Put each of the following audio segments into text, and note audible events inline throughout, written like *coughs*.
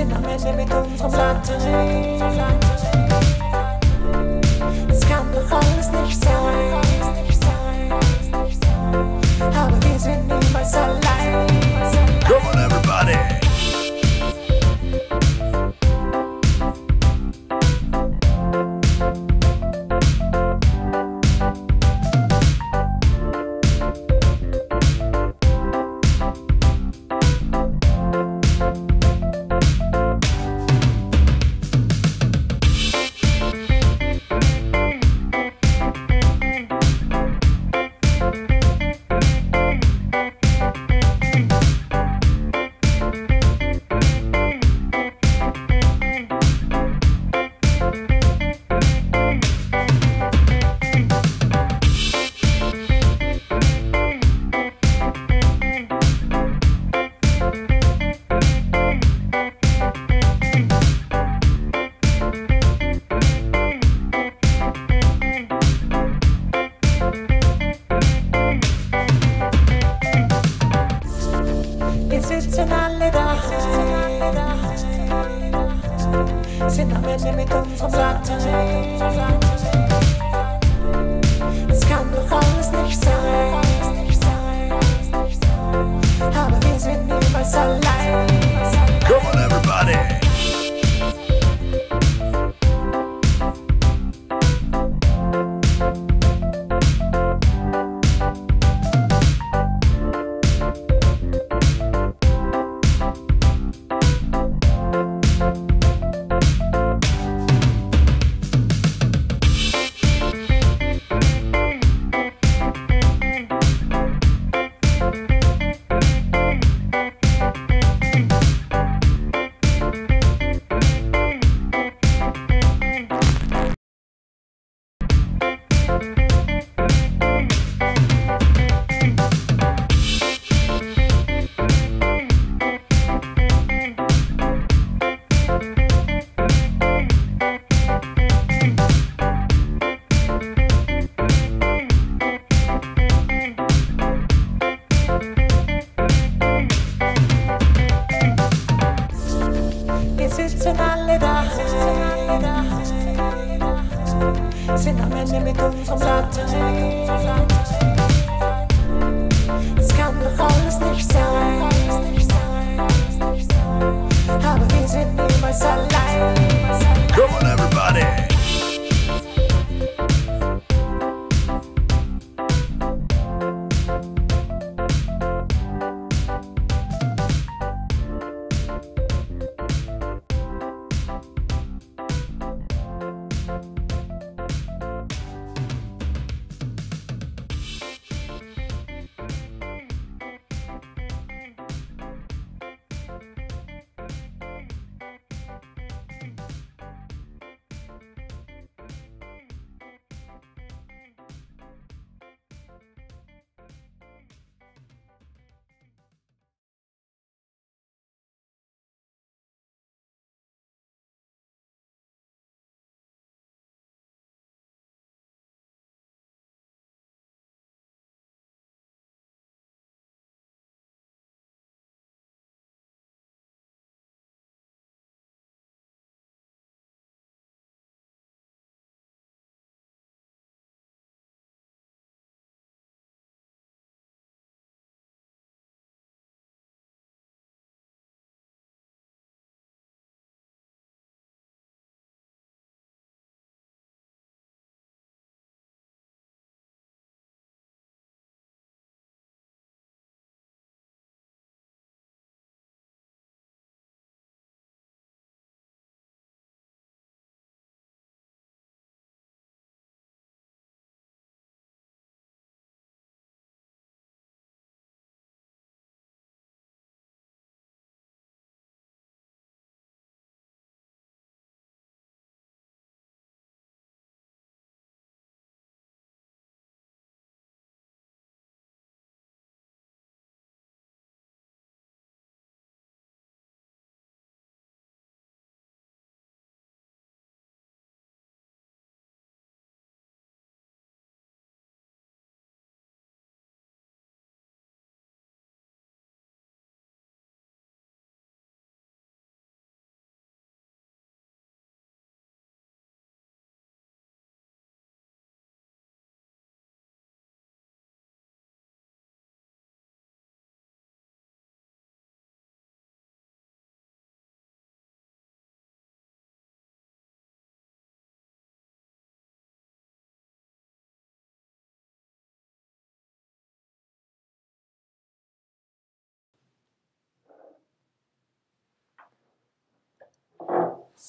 am Ende mit unserem Batterie. Es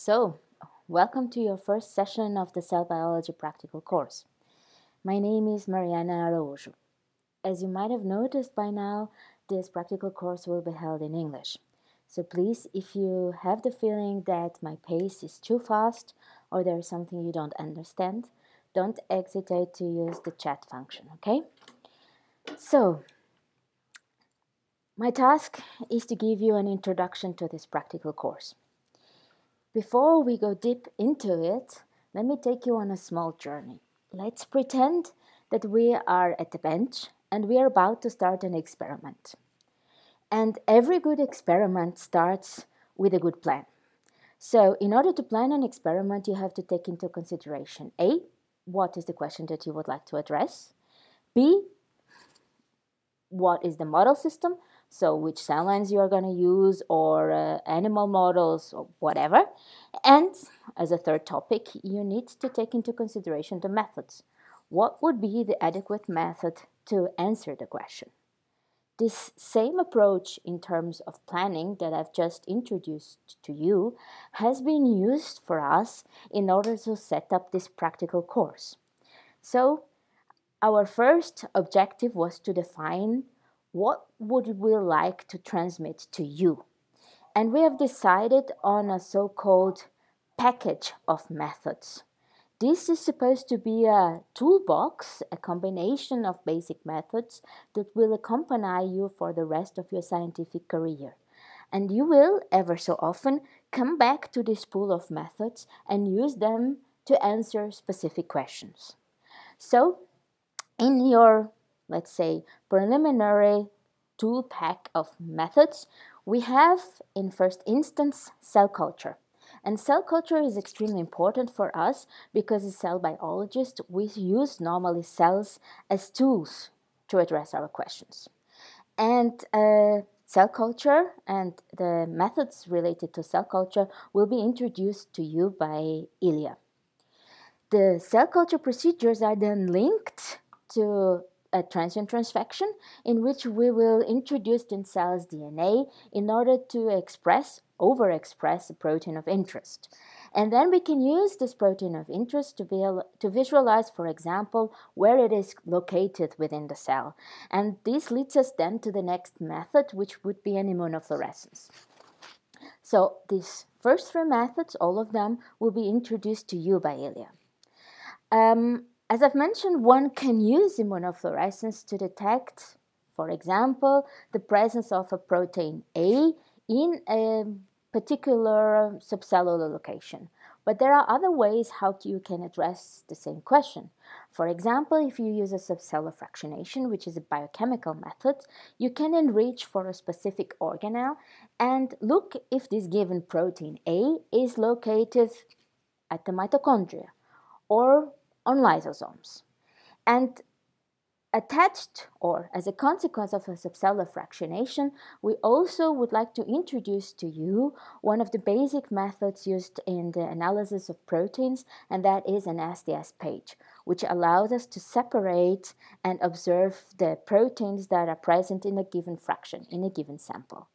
So, welcome to your first session of the cell biology practical course. My name is Mariana Araújo. As you might have noticed by now, this practical course will be held in English. So please, if you have the feeling that my pace is too fast or there is something you don't understand, don't hesitate to use the chat function, okay? So, my task is to give you an introduction to this practical course. Before we go deep into it, let me take you on a small journey. Let's pretend that we are at the bench and we are about to start an experiment. And every good experiment starts with a good plan. So, in order to plan an experiment, you have to take into consideration A, what is the question that you would like to address? B, what is the model system? So which cell lines you are going to use or uh, animal models or whatever. And as a third topic you need to take into consideration the methods. What would be the adequate method to answer the question? This same approach in terms of planning that I've just introduced to you has been used for us in order to set up this practical course. So, our first objective was to define what would we like to transmit to you? And we have decided on a so called package of methods. This is supposed to be a toolbox, a combination of basic methods that will accompany you for the rest of your scientific career. And you will, ever so often, come back to this pool of methods and use them to answer specific questions. So, in your let's say, preliminary tool pack of methods, we have in first instance cell culture. And cell culture is extremely important for us because as cell biologists, we use normally cells as tools to address our questions. And uh, cell culture and the methods related to cell culture will be introduced to you by Ilja. The cell culture procedures are then linked to a transient transfection in which we will introduce in cells DNA in order to express, overexpress a protein of interest. And then we can use this protein of interest to, be, to visualize, for example, where it is located within the cell. And this leads us then to the next method, which would be an immunofluorescence. So these first three methods, all of them, will be introduced to you by Ilja. Um, as I've mentioned, one can use immunofluorescence to detect, for example, the presence of a protein A in a particular subcellular location. But there are other ways how you can address the same question. For example, if you use a subcellular fractionation, which is a biochemical method, you can enrich for a specific organelle and look if this given protein A is located at the mitochondria or on lysosomes. And attached or as a consequence of a subcellular fractionation, we also would like to introduce to you one of the basic methods used in the analysis of proteins, and that is an SDS page, which allows us to separate and observe the proteins that are present in a given fraction, in a given sample.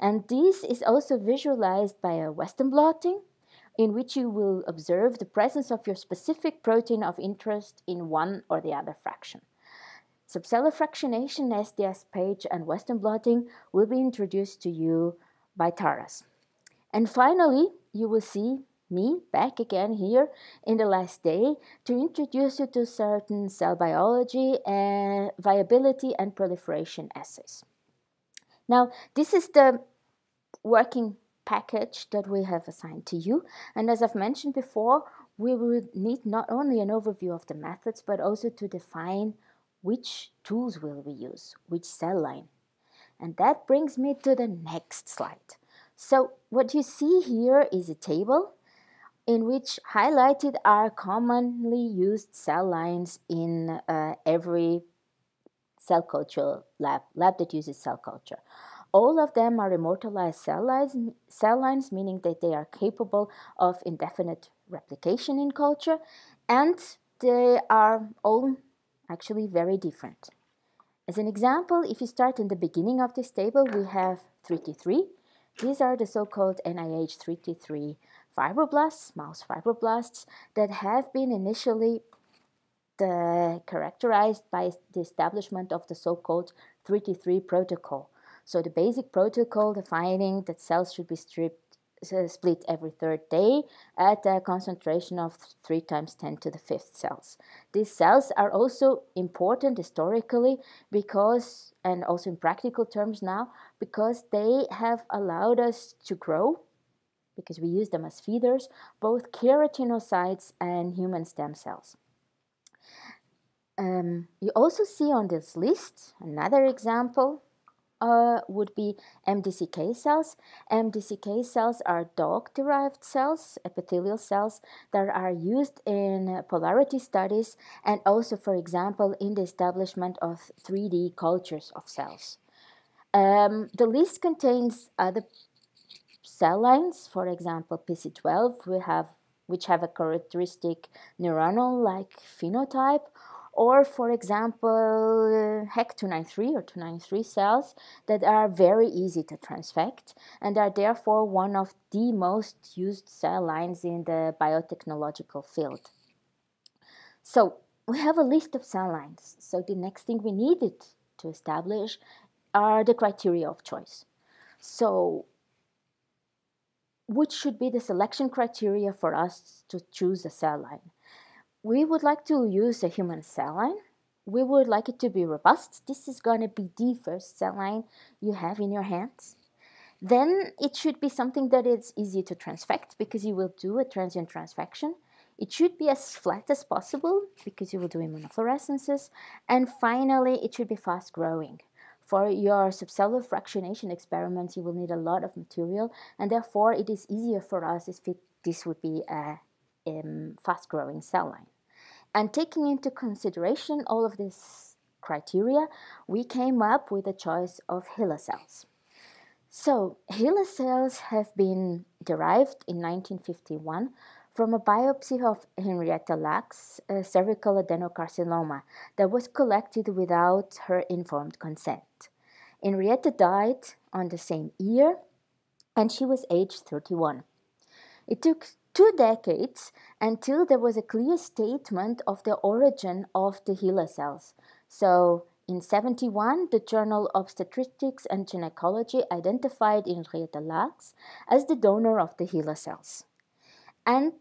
And this is also visualized by a Western blotting, in which you will observe the presence of your specific protein of interest in one or the other fraction. Subcellular fractionation, SDS page, and Western blotting will be introduced to you by Taras. And finally, you will see me back again here in the last day to introduce you to certain cell biology and viability and proliferation assays. Now, this is the working package that we have assigned to you. And as I've mentioned before, we will need not only an overview of the methods, but also to define which tools will we use, which cell line. And that brings me to the next slide. So what you see here is a table in which highlighted are commonly used cell lines in uh, every cell culture lab, lab that uses cell culture. All of them are immortalized cell lines, cell lines, meaning that they are capable of indefinite replication in culture, and they are all actually very different. As an example, if you start in the beginning of this table, we have 3T3. These are the so-called NIH 3T3 fibroblasts, mouse fibroblasts, that have been initially the, characterized by the establishment of the so-called 3T3 protocol. So the basic protocol defining that cells should be stripped split every third day at a concentration of 3 times 10 to the fifth cells. These cells are also important historically because, and also in practical terms now, because they have allowed us to grow, because we use them as feeders, both keratinocytes and human stem cells. Um, you also see on this list another example uh, would be MDCK cells. MDCK cells are dog-derived cells, epithelial cells, that are used in polarity studies and also, for example, in the establishment of 3D cultures of cells. Um, the list contains other cell lines, for example, PC12, we have, which have a characteristic neuronal-like phenotype, or for example HEK293 or 293 cells that are very easy to transfect and are therefore one of the most used cell lines in the biotechnological field. So we have a list of cell lines. So the next thing we needed to establish are the criteria of choice. So which should be the selection criteria for us to choose a cell line? We would like to use a human cell line. We would like it to be robust. This is going to be the first cell line you have in your hands. Then it should be something that is easy to transfect because you will do a transient transfection. It should be as flat as possible because you will do immunofluorescences. And finally, it should be fast growing. For your subcellular fractionation experiments, you will need a lot of material, and therefore it is easier for us if it, this would be a um, fast growing cell line. And taking into consideration all of these criteria, we came up with a choice of HeLa cells. So, HeLa cells have been derived in 1951 from a biopsy of Henrietta Lacks' uh, cervical adenocarcinoma that was collected without her informed consent. Henrietta died on the same year and she was aged 31. It took two decades until there was a clear statement of the origin of the HeLa cells. So in 71, the journal of Obstetrics and Gynecology identified Henrietta Lacks as the donor of the HeLa cells. And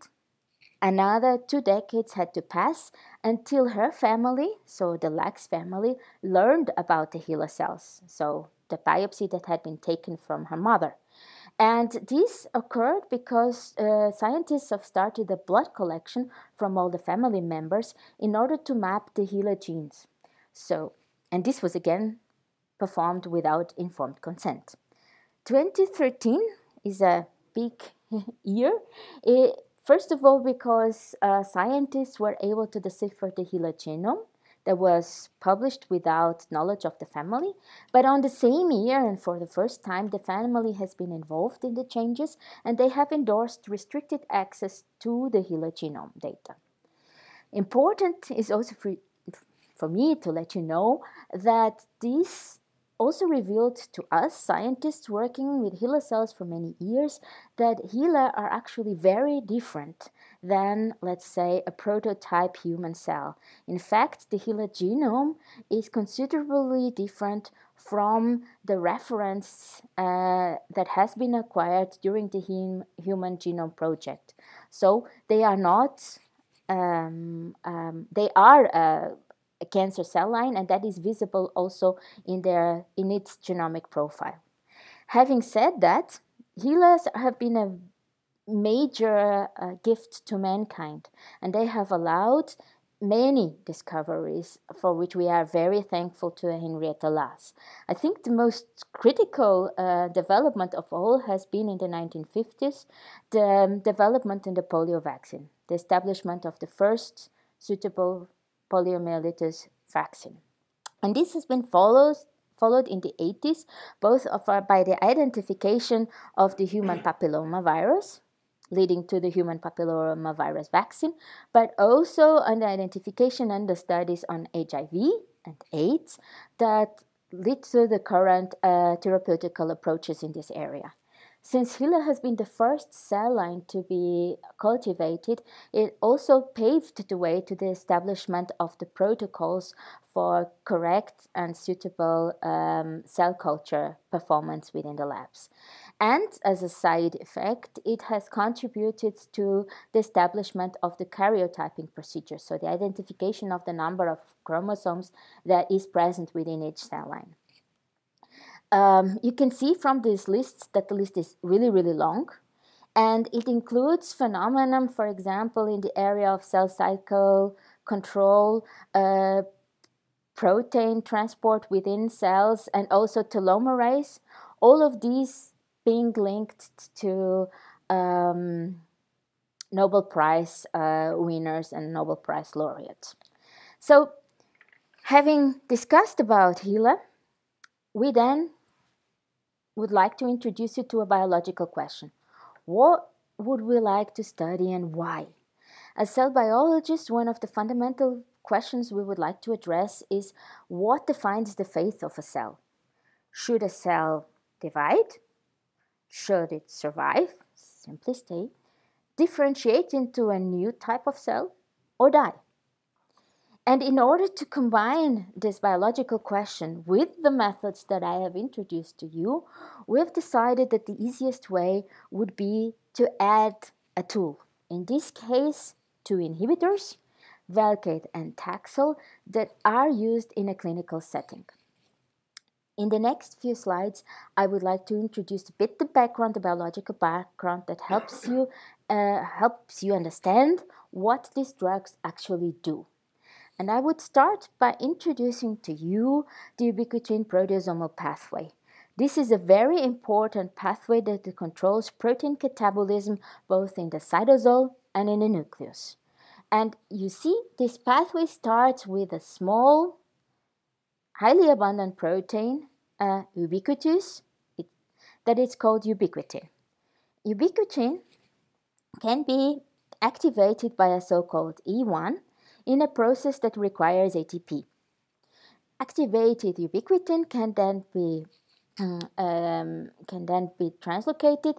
another two decades had to pass until her family, so the Lacks family, learned about the HeLa cells, so the biopsy that had been taken from her mother. And this occurred because uh, scientists have started a blood collection from all the family members in order to map the HeLa genes. So, and this was again performed without informed consent. 2013 is a big *laughs* year. It, first of all, because uh, scientists were able to decipher the HeLa genome that was published without knowledge of the family. But on the same year, and for the first time, the family has been involved in the changes and they have endorsed restricted access to the HeLa genome data. Important is also for, for me to let you know that this also revealed to us, scientists working with HeLa cells for many years, that HeLa are actually very different than, let's say, a prototype human cell. In fact, the HeLa genome is considerably different from the reference uh, that has been acquired during the hum Human Genome Project. So they are not, um, um, they are uh, a cancer cell line and that is visible also in, their, in its genomic profile. Having said that, HeLas have been a major uh, gift to mankind and they have allowed many discoveries for which we are very thankful to Henrietta Lacks. I think the most critical uh, development of all has been in the 1950s the um, development in the polio vaccine, the establishment of the first suitable poliomyelitis vaccine. And this has been followed followed in the 80s, both our, by the identification of the human papilloma virus, leading to the human papilloma virus vaccine, but also on the identification and the studies on HIV and AIDS that lead to the current uh, therapeutical approaches in this area. since HeLa has been the first cell line to be cultivated, it also paved the way to the establishment of the protocols for correct and suitable um, cell culture performance within the labs. And as a side effect, it has contributed to the establishment of the karyotyping procedure, so the identification of the number of chromosomes that is present within each cell line. Um, you can see from these lists that the list is really, really long. And it includes phenomena, for example, in the area of cell cycle control, uh, protein transport within cells, and also telomerase. All of these being linked to um, Nobel Prize uh, winners and Nobel Prize laureates. So, having discussed about HeLa, we then would like to introduce you to a biological question. What would we like to study and why? As cell biologists, one of the fundamental questions we would like to address is what defines the fate of a cell? Should a cell divide? Should it survive? Simply stay. Differentiate into a new type of cell or die? And in order to combine this biological question with the methods that I have introduced to you, we've decided that the easiest way would be to add a tool. In this case, two inhibitors, Velcade and Taxol, that are used in a clinical setting. In the next few slides, I would like to introduce a bit the background, the biological background that helps *coughs* you uh, helps you understand what these drugs actually do. And I would start by introducing to you the ubiquitin proteasomal pathway. This is a very important pathway that controls protein catabolism both in the cytosol and in the nucleus. And you see, this pathway starts with a small, highly abundant protein, uh, ubiquitous, it, that is called ubiquitin. Ubiquitin can be activated by a so-called E1 in a process that requires ATP. Activated ubiquitin can then be *clears throat* um, can then be translocated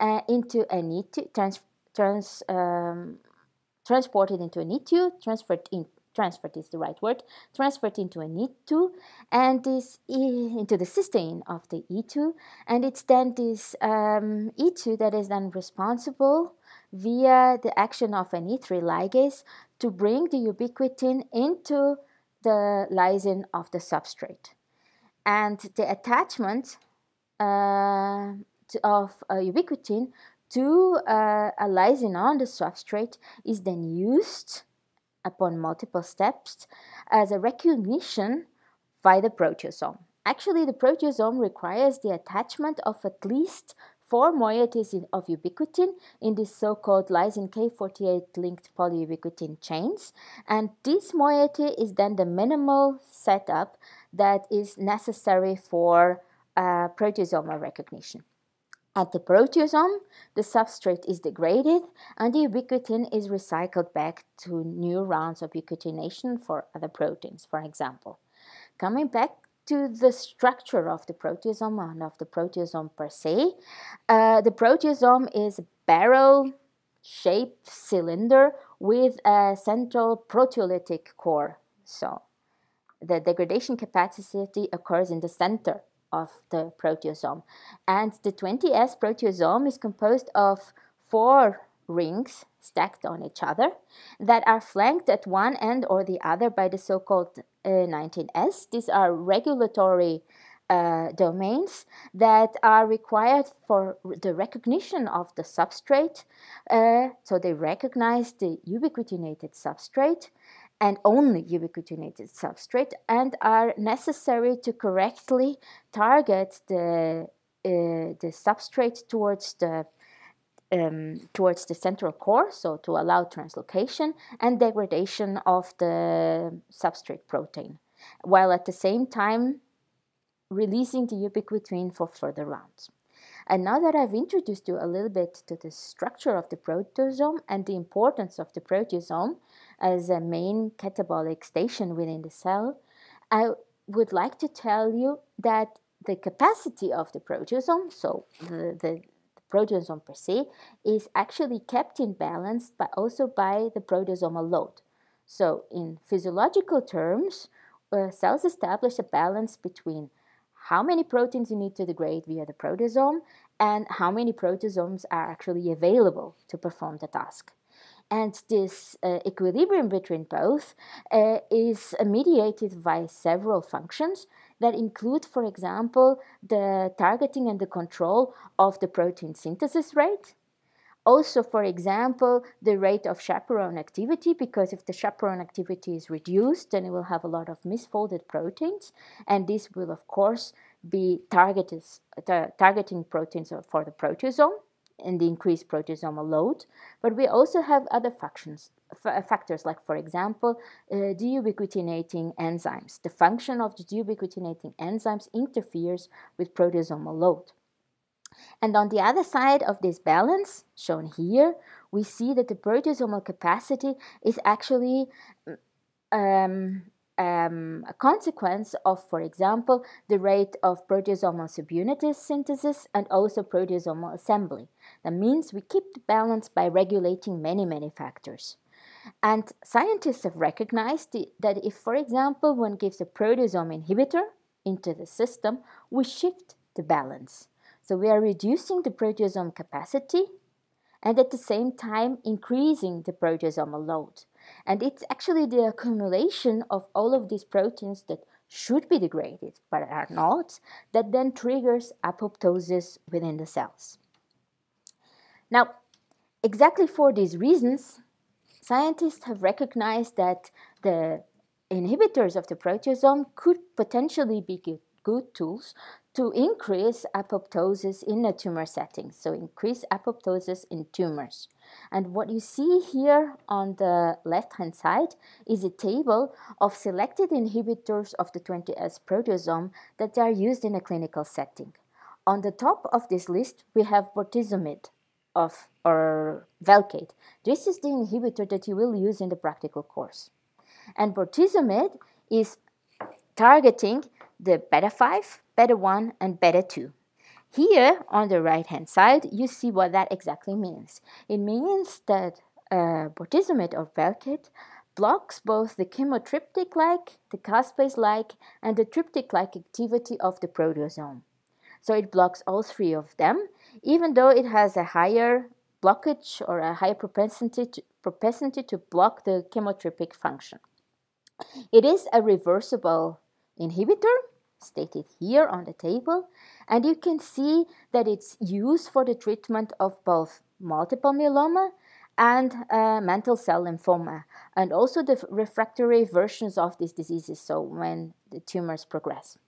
uh, into a E2 trans, trans um, transported into an E2, transferred in transferred is the right word, transferred into an E2 and this e, into the cysteine of the E2 and it's then this um, E2 that is then responsible via the action of an E3 ligase to bring the ubiquitin into the lysine of the substrate. And the attachment uh, of uh, ubiquitin to uh, a lysine on the substrate is then used upon multiple steps as a recognition by the proteasome. Actually, the proteasome requires the attachment of at least four moieties of ubiquitin in this so-called lysine K48 linked polyubiquitin chains. And this moiety is then the minimal setup that is necessary for uh, proteasomal recognition. At the proteasome, the substrate is degraded and the ubiquitin is recycled back to new rounds of ubiquitination for other proteins, for example. Coming back to the structure of the proteasome and of the proteasome per se. Uh, the proteasome is a barrel shaped cylinder with a central proteolytic core. So the degradation capacity occurs in the center of the proteasome. And the 20S proteasome is composed of four rings stacked on each other that are flanked at one end or the other by the so-called uh, 19S. These are regulatory uh, domains that are required for the recognition of the substrate. Uh, so they recognize the ubiquitinated substrate and only ubiquitinated substrate and are necessary to correctly target the, uh, the substrate towards the um, towards the central core, so to allow translocation and degradation of the substrate protein, while at the same time releasing the ubiquitin for further rounds. And now that I've introduced you a little bit to the structure of the proteasome and the importance of the proteasome as a main catabolic station within the cell, I would like to tell you that the capacity of the proteasome, so the, the proteasome per se is actually kept in balance but also by the proteasomal load. So in physiological terms, uh, cells establish a balance between how many proteins you need to degrade via the proteasome and how many proteasomes are actually available to perform the task. And this uh, equilibrium between both uh, is mediated by several functions that include, for example, the targeting and the control of the protein synthesis rate, also, for example, the rate of chaperone activity, because if the chaperone activity is reduced, then it will have a lot of misfolded proteins, and this will, of course, be targeted, uh, targeting proteins for the proteasome and the increased proteasomal load. But we also have other factions, factors, like, for example, uh, deubiquitinating enzymes. The function of the deubiquitinating enzymes interferes with proteasomal load. And on the other side of this balance, shown here, we see that the proteasomal capacity is actually um, um, a consequence of, for example, the rate of proteasomal subunit synthesis and also proteasomal assembly. That means we keep the balance by regulating many, many factors. And scientists have recognized that if, for example, one gives a proteasome inhibitor into the system, we shift the balance. So we are reducing the proteasome capacity and at the same time increasing the proteasomal load. And it's actually the accumulation of all of these proteins that should be degraded but are not that then triggers apoptosis within the cells. Now, exactly for these reasons, scientists have recognized that the inhibitors of the proteasome could potentially be good, tools to increase apoptosis in a tumor setting, so increase apoptosis in tumors. And what you see here on the left-hand side is a table of selected inhibitors of the 20S proteasome that are used in a clinical setting. On the top of this list, we have bortezomib of or Velcade. This is the inhibitor that you will use in the practical course. And bortezomib is targeting the beta 5, beta 1, and beta 2. Here on the right hand side, you see what that exactly means. It means that uh, bortezomib or Velcade blocks both the chymotryptic-like, the caspase-like, and the tryptic-like activity of the proteasome. So it blocks all three of them, even though it has a higher blockage or a higher propensity to, propensity to block the chymotryptic function. It is a reversible inhibitor stated here on the table and you can see that it's used for the treatment of both multiple myeloma and uh, mantle cell lymphoma and also the refractory versions of these diseases so when the tumors progress.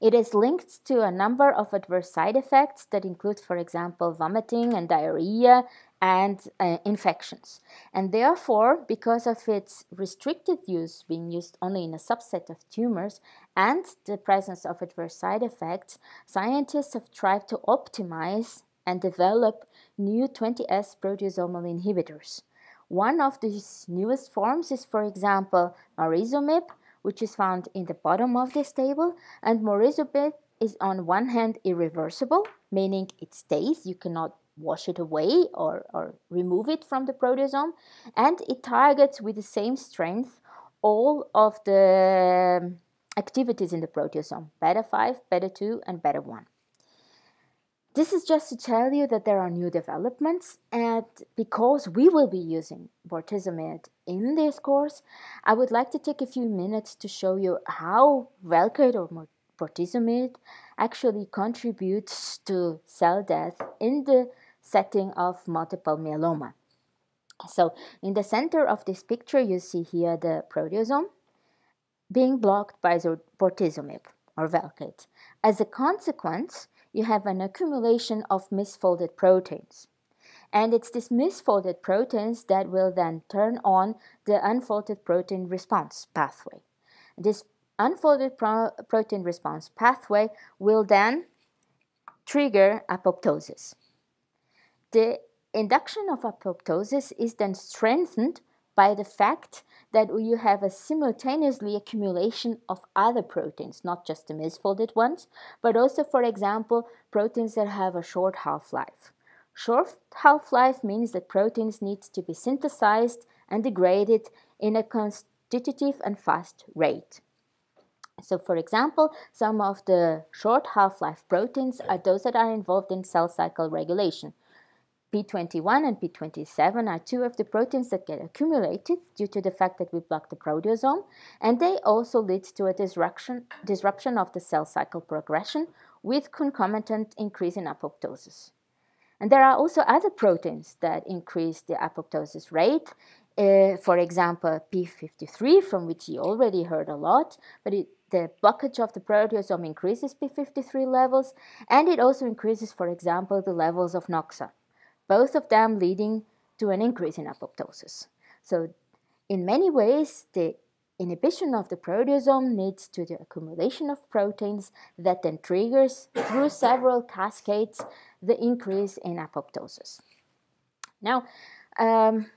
It is linked to a number of adverse side effects that include, for example, vomiting and diarrhea and uh, infections. And therefore, because of its restricted use, being used only in a subset of tumors, and the presence of adverse side effects, scientists have tried to optimize and develop new 20S proteasomal inhibitors. One of these newest forms is, for example, marizomib, which is found in the bottom of this table, and marizomib is on one hand irreversible, meaning it stays, you cannot wash it away or, or remove it from the proteasome, and it targets with the same strength all of the um, activities in the proteasome, beta 5, beta 2, and beta 1. This is just to tell you that there are new developments, and because we will be using bortezomib in this course, I would like to take a few minutes to show you how Velcade or bortezomib actually contributes to cell death in the setting of multiple myeloma. So in the center of this picture, you see here the proteasome being blocked by the bortezomib or Velcade. As a consequence, you have an accumulation of misfolded proteins. And it's these misfolded proteins that will then turn on the unfolded protein response pathway. This unfolded pro protein response pathway will then trigger apoptosis. The induction of apoptosis is then strengthened by the fact that you have a simultaneously accumulation of other proteins, not just the misfolded ones, but also, for example, proteins that have a short half-life. Short half-life means that proteins need to be synthesized and degraded in a constitutive and fast rate. So, for example, some of the short half-life proteins are those that are involved in cell cycle regulation. P21 and P27 are two of the proteins that get accumulated due to the fact that we block the proteasome, and they also lead to a disruption, disruption of the cell cycle progression with concomitant increase in apoptosis. And there are also other proteins that increase the apoptosis rate. Uh, for example, P53, from which you already heard a lot, but it, the blockage of the proteasome increases P53 levels, and it also increases, for example, the levels of NOXA both of them leading to an increase in apoptosis. So, in many ways, the inhibition of the proteasome leads to the accumulation of proteins that then triggers, through several cascades, the increase in apoptosis. Now, um,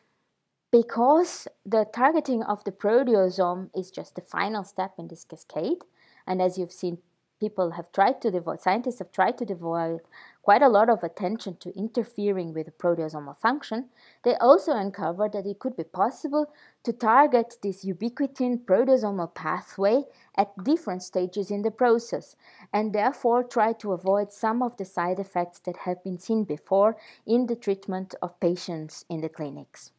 because the targeting of the proteasome is just the final step in this cascade, and as you've seen people have tried to devote, scientists have tried to devote quite a lot of attention to interfering with proteasomal function, they also uncovered that it could be possible to target this ubiquitin proteasomal pathway at different stages in the process, and therefore try to avoid some of the side effects that have been seen before in the treatment of patients in the clinics.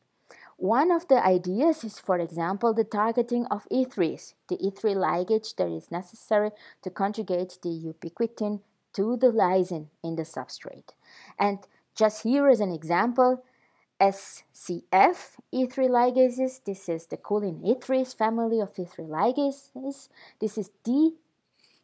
One of the ideas is, for example, the targeting of E3s, the E3 ligase that is necessary to conjugate the ubiquitin to the lysine in the substrate. And just here as an example, SCF E3 ligases, this is the cullin E3s family of E3 ligases. This is the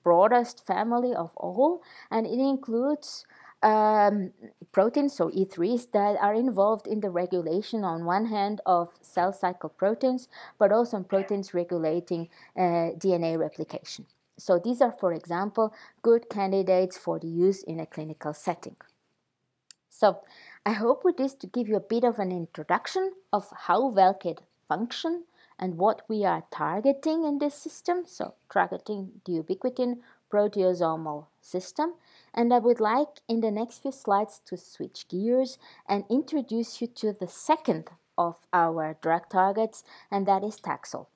broadest family of all, and it includes um, proteins, so E3s, that are involved in the regulation, on one hand, of cell cycle proteins, but also in proteins regulating uh, DNA replication. So these are, for example, good candidates for the use in a clinical setting. So I hope with this to give you a bit of an introduction of how Velcade function and what we are targeting in this system. So targeting the ubiquitin proteasomal system and I would like in the next few slides to switch gears and introduce you to the second of our drug targets, and that is Taxol.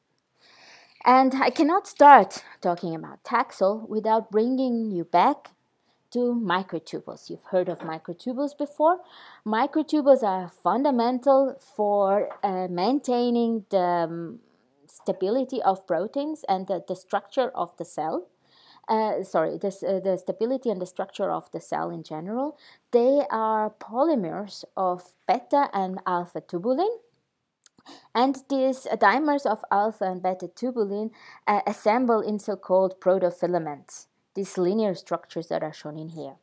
And I cannot start talking about Taxol without bringing you back to microtubules. You've heard of microtubules before. Microtubules are fundamental for uh, maintaining the um, stability of proteins and the, the structure of the cell uh, sorry, this, uh, the stability and the structure of the cell in general, they are polymers of beta and alpha tubulin. And these dimers of alpha and beta tubulin uh, assemble in so called protofilaments, these linear structures that are shown in here.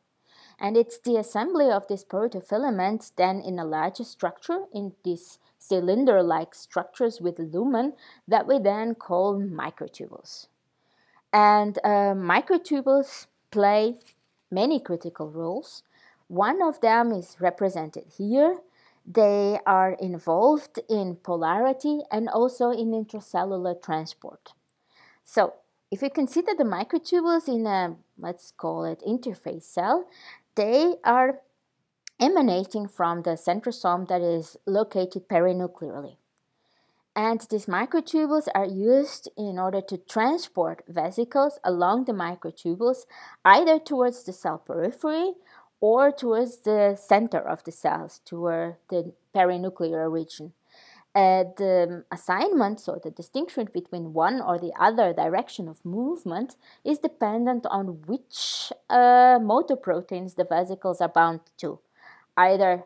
And it's the assembly of these protofilaments then in a larger structure, in these cylinder like structures with lumen, that we then call microtubules. And uh, microtubules play many critical roles. One of them is represented here. They are involved in polarity and also in intracellular transport. So, if you consider the microtubules in a, let's call it interphase cell, they are emanating from the centrosome that is located perinuclearly. And these microtubules are used in order to transport vesicles along the microtubules either towards the cell periphery or towards the center of the cells, toward the perinuclear region. Uh, the assignment, so the distinction between one or the other direction of movement, is dependent on which uh, motor proteins the vesicles are bound to, either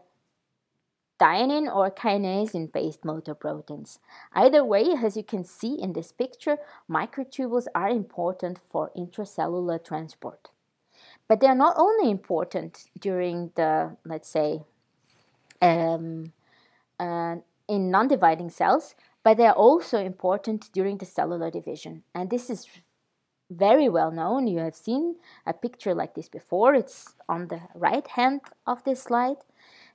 dynein or kinesin based motor proteins. Either way, as you can see in this picture, microtubules are important for intracellular transport. But they are not only important during the, let's say, um, uh, in non dividing cells, but they are also important during the cellular division. And this is very well known. You have seen a picture like this before, it's on the right hand of this slide.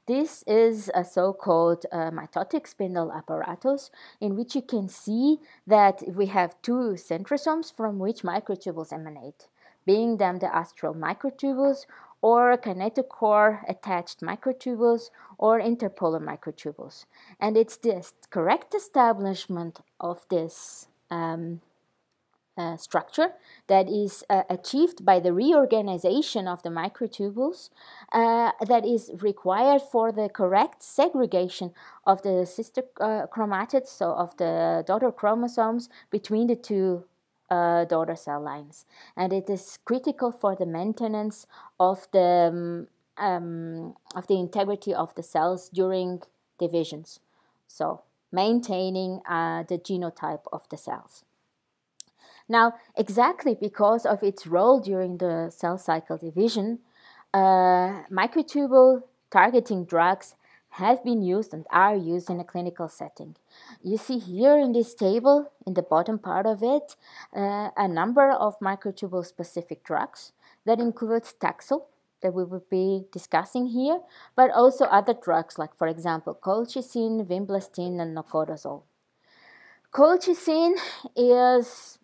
This is a so-called uh, mitotic spindle apparatus in which you can see that we have two centrosomes from which microtubules emanate, being them the astral microtubules or kinetochore attached microtubules or interpolar microtubules. And it's this correct establishment of this um, uh, structure that is uh, achieved by the reorganization of the microtubules uh, that is required for the correct segregation of the sister uh, chromatids, so of the daughter chromosomes between the two uh, daughter cell lines. And it is critical for the maintenance of the, um, um, of the integrity of the cells during divisions. So maintaining uh, the genotype of the cells. Now, exactly because of its role during the cell cycle division, uh, microtubule targeting drugs have been used and are used in a clinical setting. You see here in this table, in the bottom part of it, uh, a number of microtubule specific drugs that includes Taxol, that we will be discussing here, but also other drugs like, for example, colchicine, vinblastine, and nocodazole. Colchicine is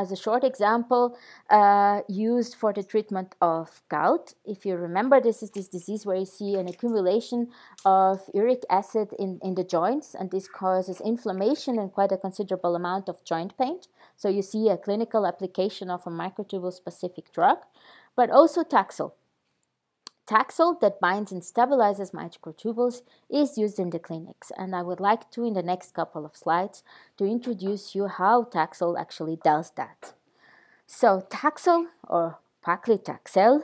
as a short example, uh, used for the treatment of gout. If you remember, this is this disease where you see an accumulation of uric acid in, in the joints, and this causes inflammation and quite a considerable amount of joint pain. So you see a clinical application of a microtubule specific drug, but also Taxol. Taxol that binds and stabilizes microtubules is used in the clinics and I would like to in the next couple of slides to introduce you how Taxol actually does that. So Taxol or paclitaxel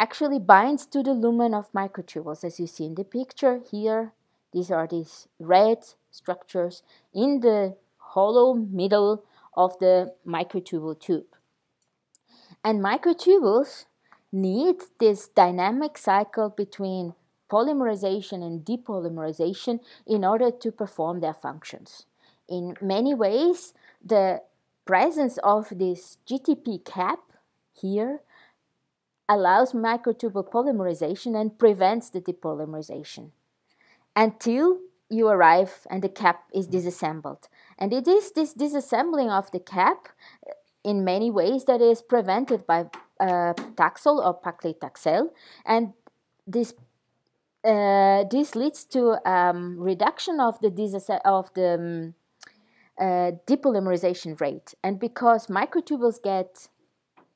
actually binds to the lumen of microtubules as you see in the picture here. These are these red structures in the hollow middle of the microtubule tube. And microtubules need this dynamic cycle between polymerization and depolymerization in order to perform their functions. In many ways, the presence of this GTP cap here allows microtubule polymerization and prevents the depolymerization until you arrive and the cap is disassembled. And it is this disassembling of the cap in many ways that is prevented by uh, Taxol or paclitaxel, and this uh, this leads to um, reduction of the of the um, uh, depolymerization rate, and because microtubules get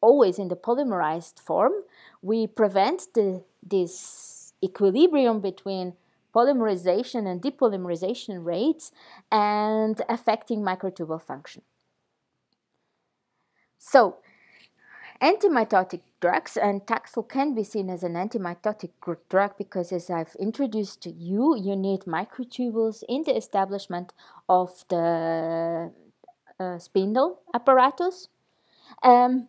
always in the polymerized form, we prevent the this equilibrium between polymerization and depolymerization rates and affecting microtubule function. So, Antimitotic drugs and Taxol can be seen as an antimitotic drug because as I've introduced to you, you need microtubules in the establishment of the uh, spindle apparatus. Um,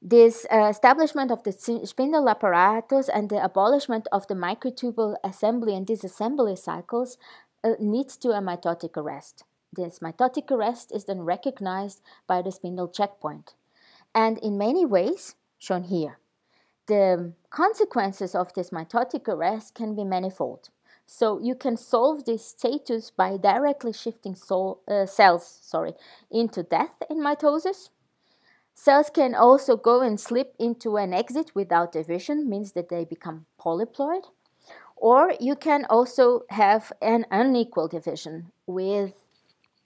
this uh, establishment of the spindle apparatus and the abolishment of the microtubule assembly and disassembly cycles uh, leads to a mitotic arrest. This mitotic arrest is then recognized by the spindle checkpoint and in many ways, shown here. The consequences of this mitotic arrest can be manifold. So you can solve this status by directly shifting soul, uh, cells sorry, into death in mitosis. Cells can also go and slip into an exit without division, means that they become polyploid. Or you can also have an unequal division with,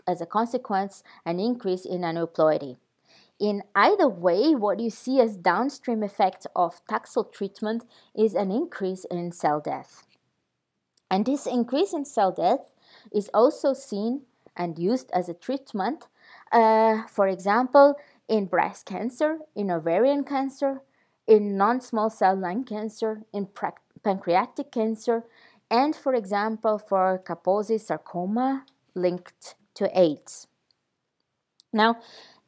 as a consequence, an increase in aneuploidy. In either way, what you see as downstream effects of Taxol treatment is an increase in cell death. And this increase in cell death is also seen and used as a treatment, uh, for example, in breast cancer, in ovarian cancer, in non-small cell lung cancer, in pancreatic cancer, and for example, for Kaposi sarcoma linked to AIDS. Now,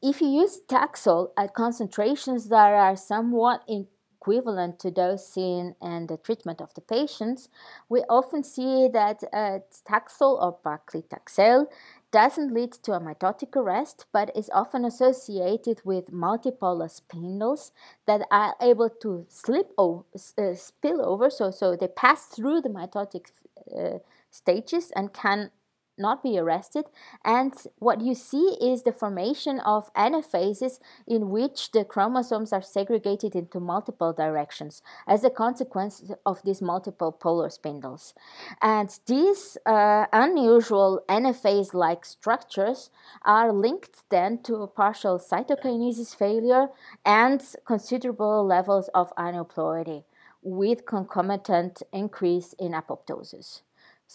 if you use Taxol at concentrations that are somewhat equivalent to those seen in the treatment of the patients, we often see that uh, Taxol or paclitaxel doesn't lead to a mitotic arrest but is often associated with multipolar spindles that are able to slip over, uh, spill over, so, so they pass through the mitotic uh, stages and can not be arrested. And what you see is the formation of anaphases in which the chromosomes are segregated into multiple directions as a consequence of these multiple polar spindles. And these uh, unusual anaphase like structures are linked then to a partial cytokinesis failure and considerable levels of aneuploidy with concomitant increase in apoptosis.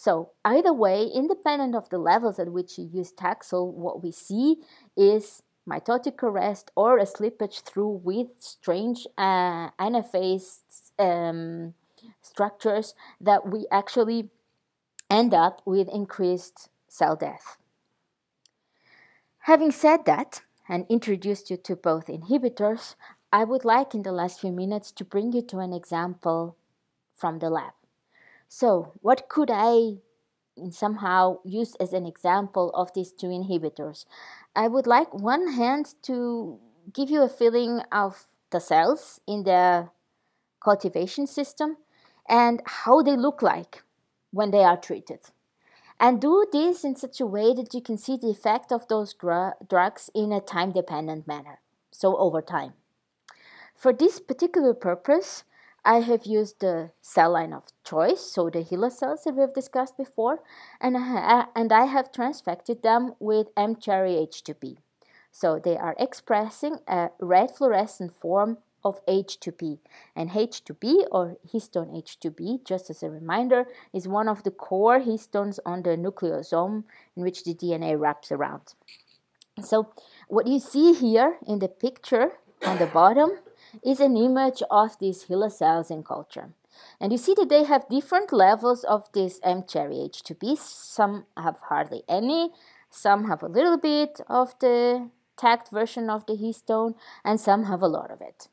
So either way, independent of the levels at which you use Taxol, what we see is mitotic arrest or a slippage through with strange uh, anaphase um, structures that we actually end up with increased cell death. Having said that and introduced you to both inhibitors, I would like in the last few minutes to bring you to an example from the lab. So, what could I somehow use as an example of these two inhibitors? I would like one hand to give you a feeling of the cells in the cultivation system and how they look like when they are treated. And do this in such a way that you can see the effect of those drugs in a time dependent manner, so over time. For this particular purpose, I have used the cell line of choice, so the HeLa cells that we have discussed before, and I, and I have transfected them with mCherry H2B. So they are expressing a red fluorescent form of H2B. And H2B or histone H2B, just as a reminder, is one of the core histones on the nucleosome in which the DNA wraps around. So what you see here in the picture on the bottom is an image of these HeLa cells in culture. And you see that they have different levels of this mCherry H2B. Some have hardly any, some have a little bit of the tagged version of the histone, and some have a lot of it.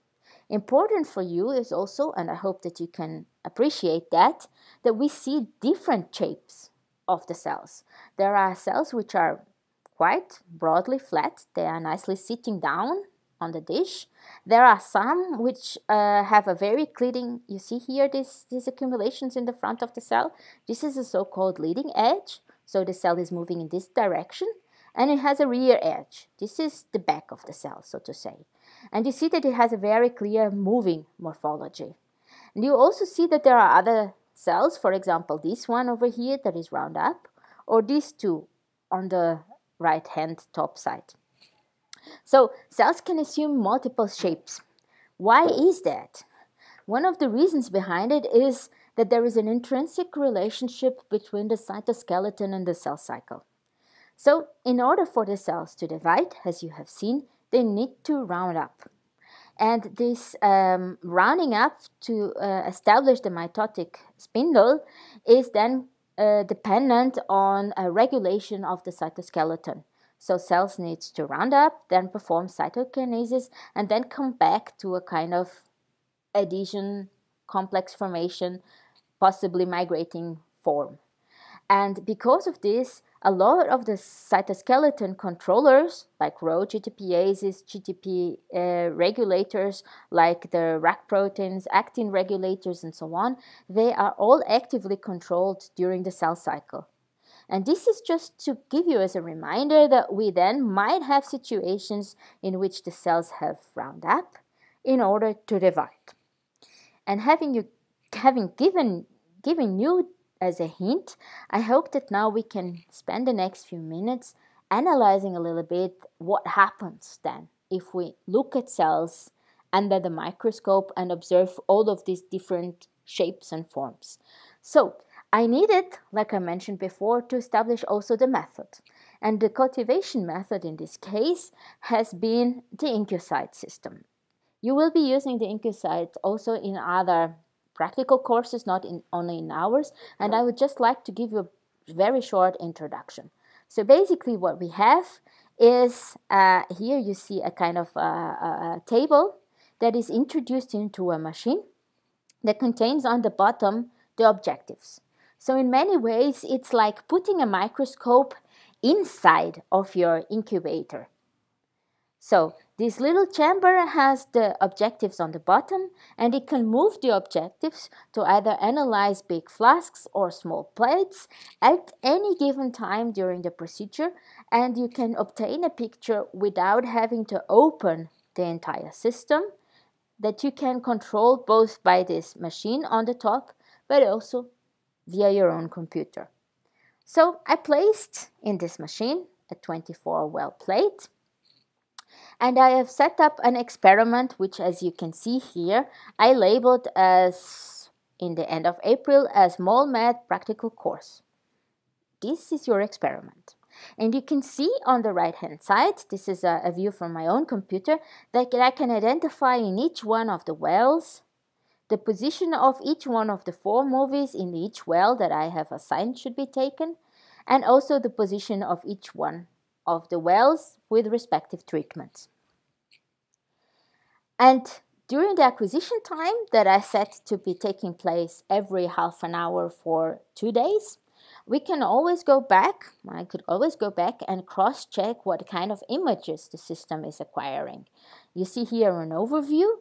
Important for you is also, and I hope that you can appreciate that, that we see different shapes of the cells. There are cells which are quite broadly flat, they are nicely sitting down on the dish. There are some which uh, have a very leading, you see here this, these accumulations in the front of the cell. This is a so-called leading edge. So the cell is moving in this direction and it has a rear edge. This is the back of the cell, so to say. And you see that it has a very clear moving morphology. And you also see that there are other cells, for example, this one over here that is round up, or these two on the right hand top side. So cells can assume multiple shapes. Why is that? One of the reasons behind it is that there is an intrinsic relationship between the cytoskeleton and the cell cycle. So in order for the cells to divide, as you have seen, they need to round up. And this um, rounding up to uh, establish the mitotic spindle is then uh, dependent on a regulation of the cytoskeleton. So cells need to round up, then perform cytokinesis, and then come back to a kind of adhesion, complex formation, possibly migrating form. And because of this, a lot of the cytoskeleton controllers, like Rho GTPases, GTP uh, regulators, like the RAC proteins, actin regulators, and so on, they are all actively controlled during the cell cycle. And this is just to give you as a reminder that we then might have situations in which the cells have round up in order to divide. And having you having given given you as a hint, I hope that now we can spend the next few minutes analyzing a little bit what happens then if we look at cells under the microscope and observe all of these different shapes and forms. So I needed, like I mentioned before, to establish also the method. And the cultivation method in this case has been the IncuCyte system. You will be using the IncuCyte also in other practical courses, not in, only in ours, and I would just like to give you a very short introduction. So basically what we have is, uh, here you see a kind of uh, a table that is introduced into a machine that contains on the bottom the objectives. So in many ways, it's like putting a microscope inside of your incubator. So this little chamber has the objectives on the bottom and it can move the objectives to either analyze big flasks or small plates at any given time during the procedure and you can obtain a picture without having to open the entire system that you can control both by this machine on the top but also via your own computer. So I placed in this machine a 24 well plate and I have set up an experiment which as you can see here I labeled as in the end of April as MolMed practical course. This is your experiment. And you can see on the right hand side, this is a, a view from my own computer, that I can identify in each one of the wells the position of each one of the four movies in each well that I have assigned should be taken, and also the position of each one of the wells with respective treatments. And during the acquisition time that I set to be taking place every half an hour for two days, we can always go back, I could always go back and cross check what kind of images the system is acquiring. You see here an overview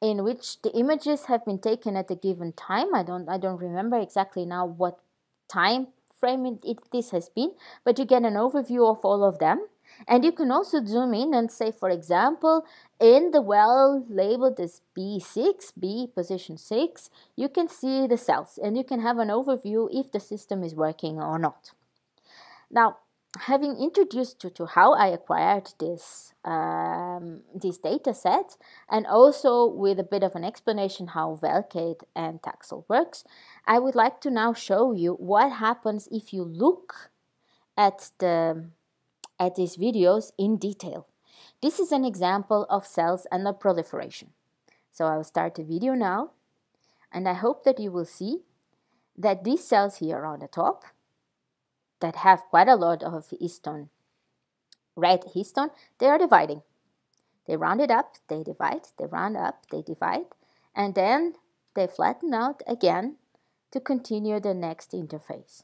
in which the images have been taken at a given time. I don't, I don't remember exactly now what time frame it, it, this has been, but you get an overview of all of them. And you can also zoom in and say, for example, in the well labeled as B6, B position 6, you can see the cells and you can have an overview if the system is working or not. Now, having introduced you to how I acquired this, um, this data set and also with a bit of an explanation how Velcade and Taxol works, I would like to now show you what happens if you look at the at these videos in detail. This is an example of cells and the proliferation. So I will start the video now and I hope that you will see that these cells here on the top that have quite a lot of histone, red histone, they are dividing. They round it up, they divide, they round up, they divide, and then they flatten out again to continue the next interphase.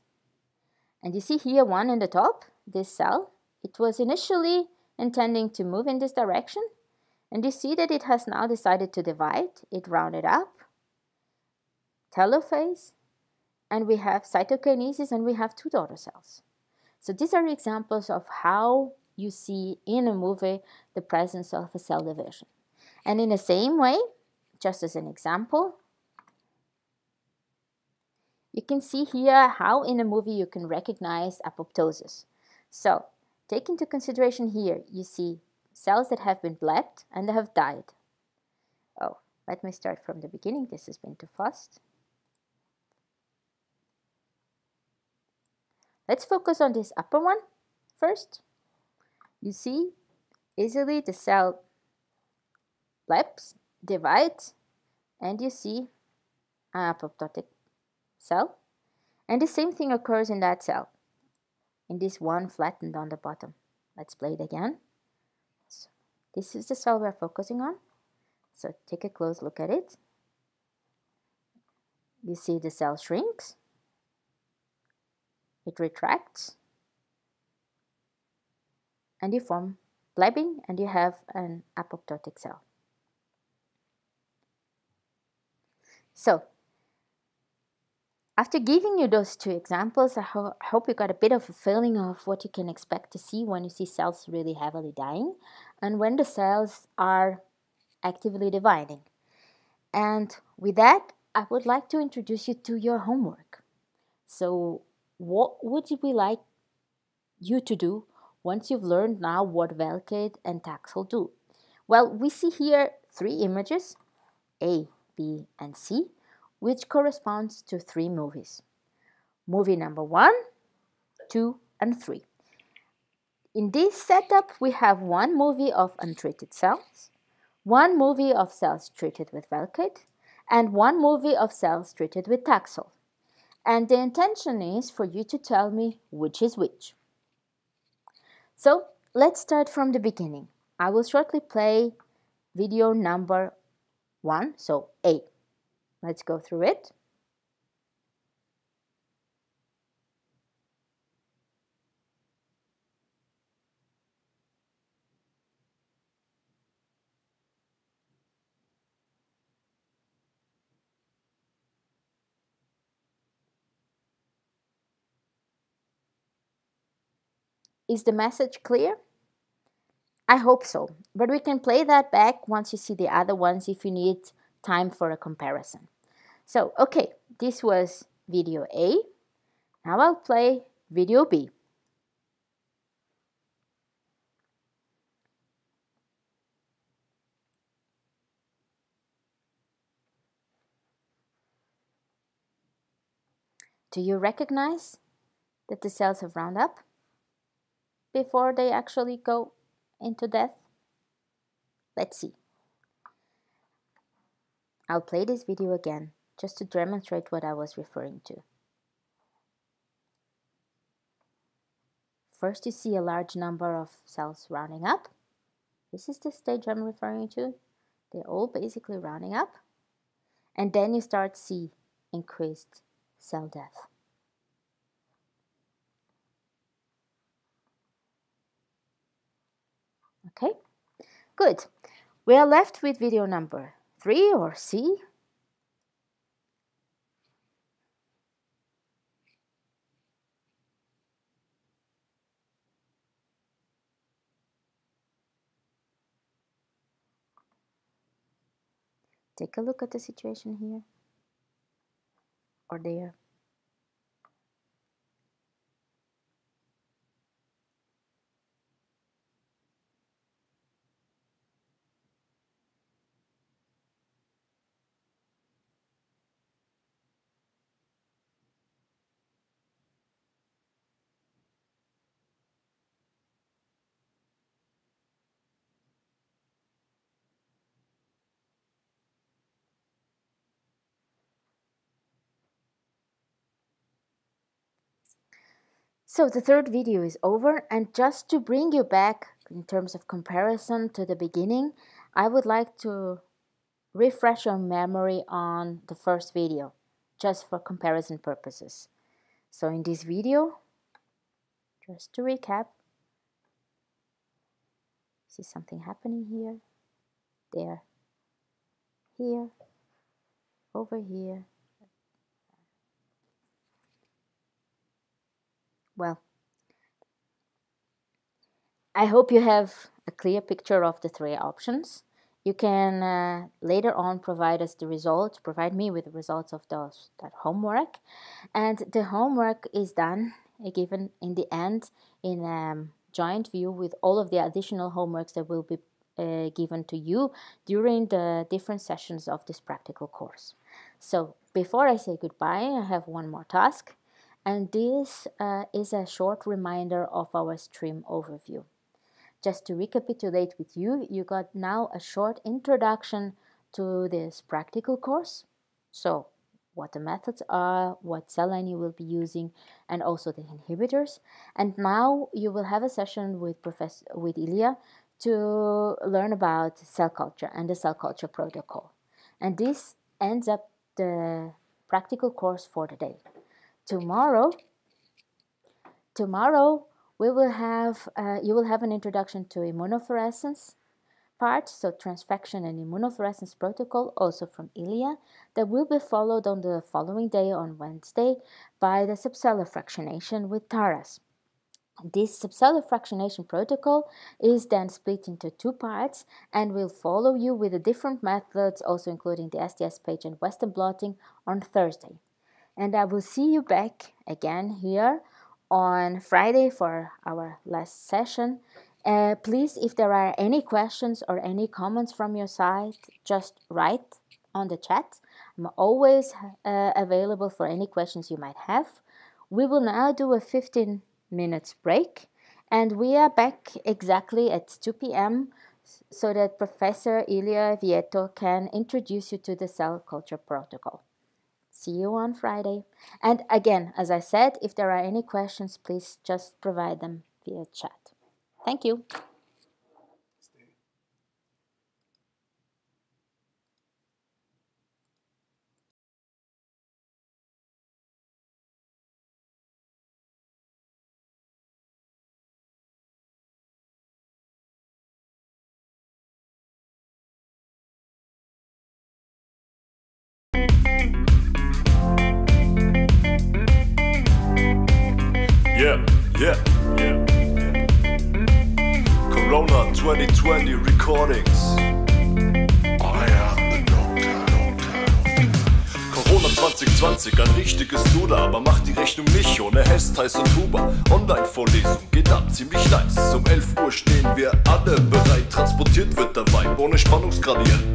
And you see here one in the top, this cell, it was initially intending to move in this direction, and you see that it has now decided to divide. It rounded up, telophase, and we have cytokinesis, and we have two daughter cells. So these are examples of how you see in a movie the presence of a cell division. And in the same way, just as an example, you can see here how in a movie you can recognize apoptosis. So Take into consideration here, you see cells that have been bled and have died. Oh, let me start from the beginning. This has been too fast. Let's focus on this upper one first. You see easily the cell flaps, divides, and you see an apoptotic cell. And the same thing occurs in that cell in this one flattened on the bottom. Let's play it again. So this is the cell we're focusing on. So take a close look at it. You see the cell shrinks. It retracts. And you form blebbing and you have an apoptotic cell. So after giving you those two examples, I ho hope you got a bit of a feeling of what you can expect to see when you see cells really heavily dying and when the cells are actively dividing. And with that, I would like to introduce you to your homework. So what would we like you to do once you've learned now what Velcade and Taxol do? Well, we see here three images, A, B, and C, which corresponds to three movies. Movie number one, two, and three. In this setup, we have one movie of untreated cells, one movie of cells treated with Velcade, and one movie of cells treated with Taxol. And the intention is for you to tell me which is which. So let's start from the beginning. I will shortly play video number one, so A. Let's go through it. Is the message clear? I hope so, but we can play that back once you see the other ones if you need time for a comparison. So, okay, this was video A. Now I'll play video B. Do you recognize that the cells have round up before they actually go into death? Let's see. I'll play this video again just to demonstrate what I was referring to. First you see a large number of cells rounding up. This is the stage I'm referring to. They're all basically rounding up. And then you start see increased cell death. Okay, good. We are left with video number three or C. Take a look at the situation here or there. So the third video is over and just to bring you back in terms of comparison to the beginning, I would like to refresh your memory on the first video, just for comparison purposes. So in this video, just to recap, see something happening here, there, here, over here, Well, I hope you have a clear picture of the three options. You can uh, later on provide us the results, provide me with the results of those that homework. And the homework is done, uh, given in the end in a um, joint view with all of the additional homeworks that will be uh, given to you during the different sessions of this practical course. So before I say goodbye, I have one more task and this uh, is a short reminder of our stream overview. Just to recapitulate with you, you got now a short introduction to this practical course. So, what the methods are, what cell line you will be using, and also the inhibitors. And now you will have a session with Professor with Ilja to learn about cell culture and the cell culture protocol. And this ends up the practical course for the day tomorrow tomorrow we will have uh, you will have an introduction to immunofluorescence part so transfection and immunofluorescence protocol also from Ilja that will be followed on the following day on Wednesday by the subcellular fractionation with Taras. This subcellular fractionation protocol is then split into two parts and will follow you with the different methods, also including the SDS page and Western blotting on Thursday and I will see you back again here on Friday for our last session. Uh, please, if there are any questions or any comments from your side, just write on the chat. I'm always uh, available for any questions you might have. We will now do a 15 minutes break and we are back exactly at 2 p.m. so that Professor Ilja Vietor can introduce you to the cell culture protocol. See you on Friday. And again, as I said, if there are any questions, please just provide them via chat. Thank you. Ohne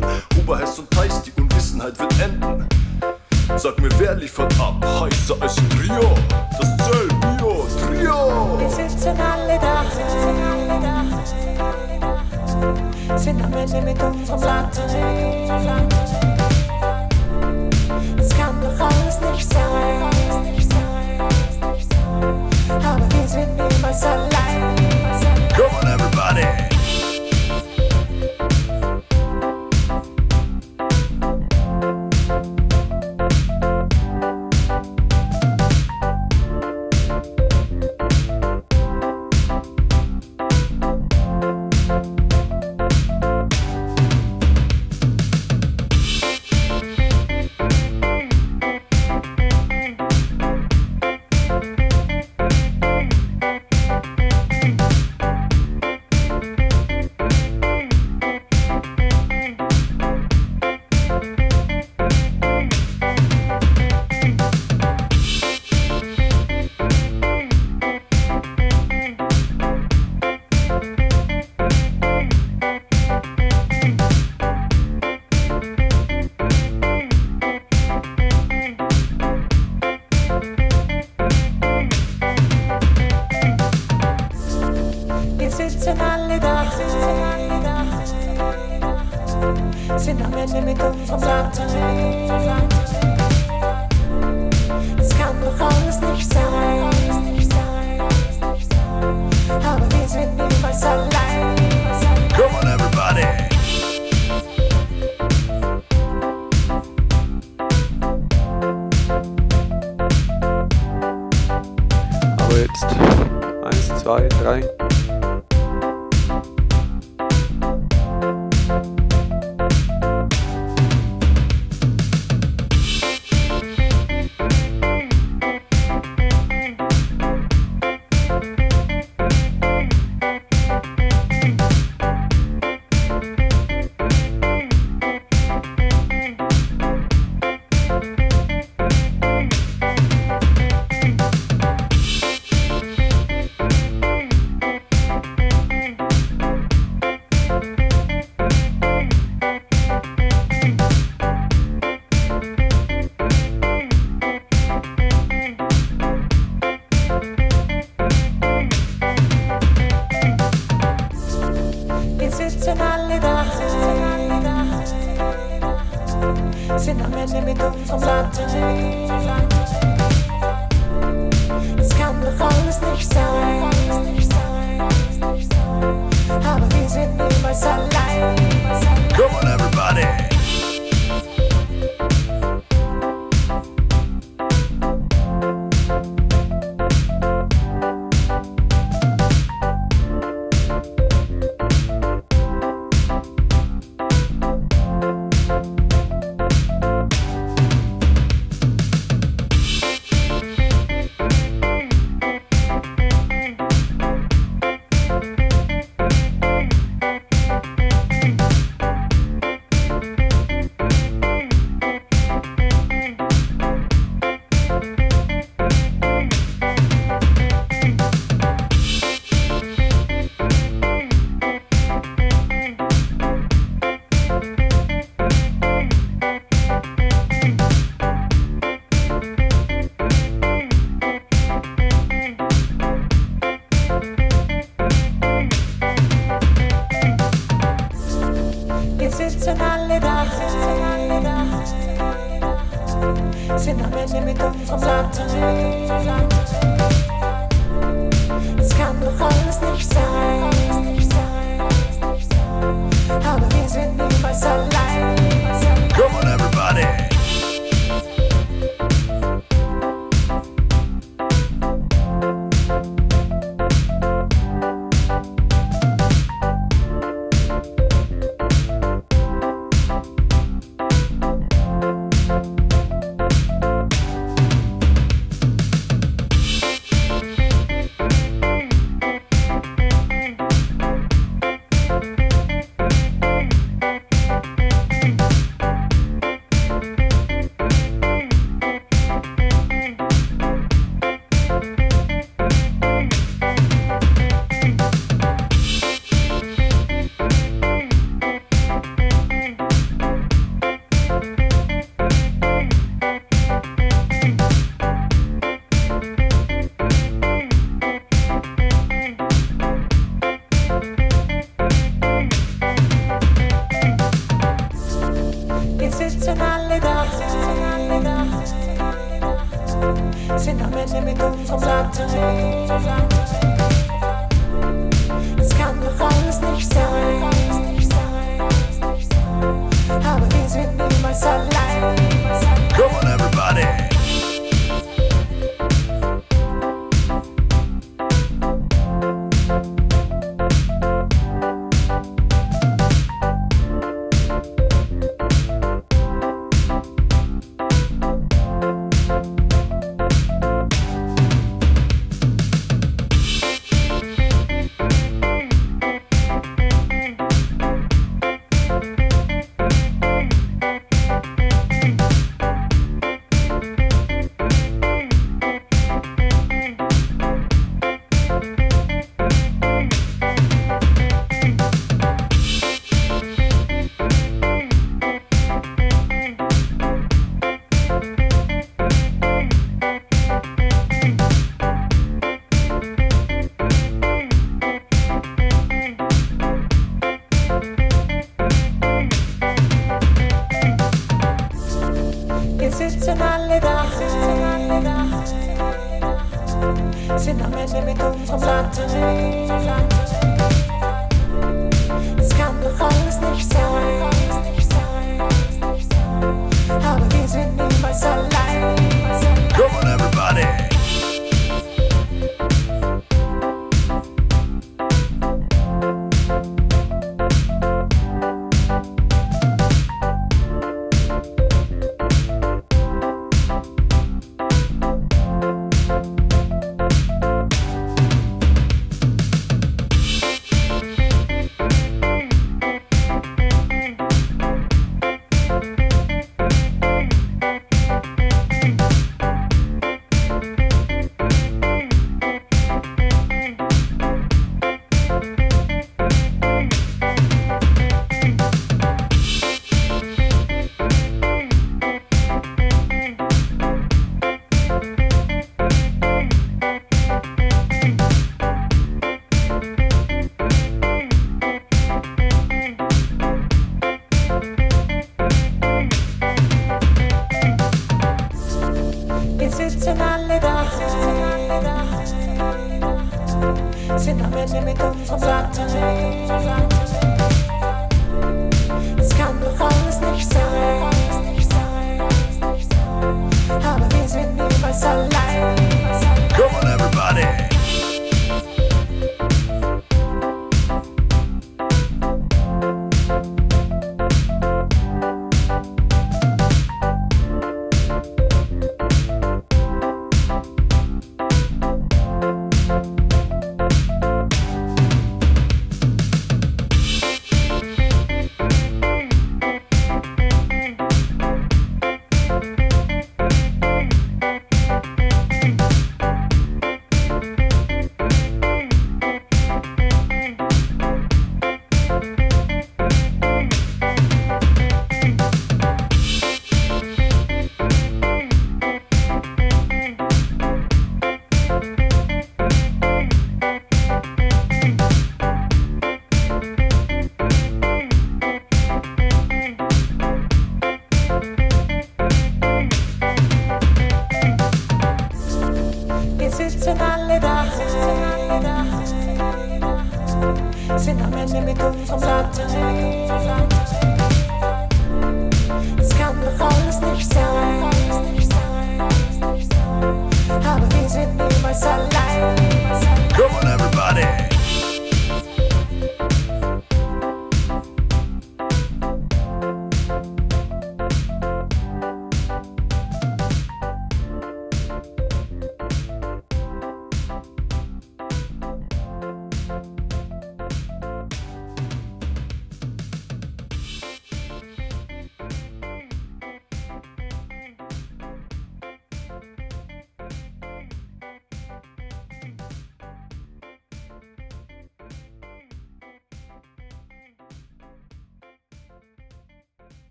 Ende mit unserem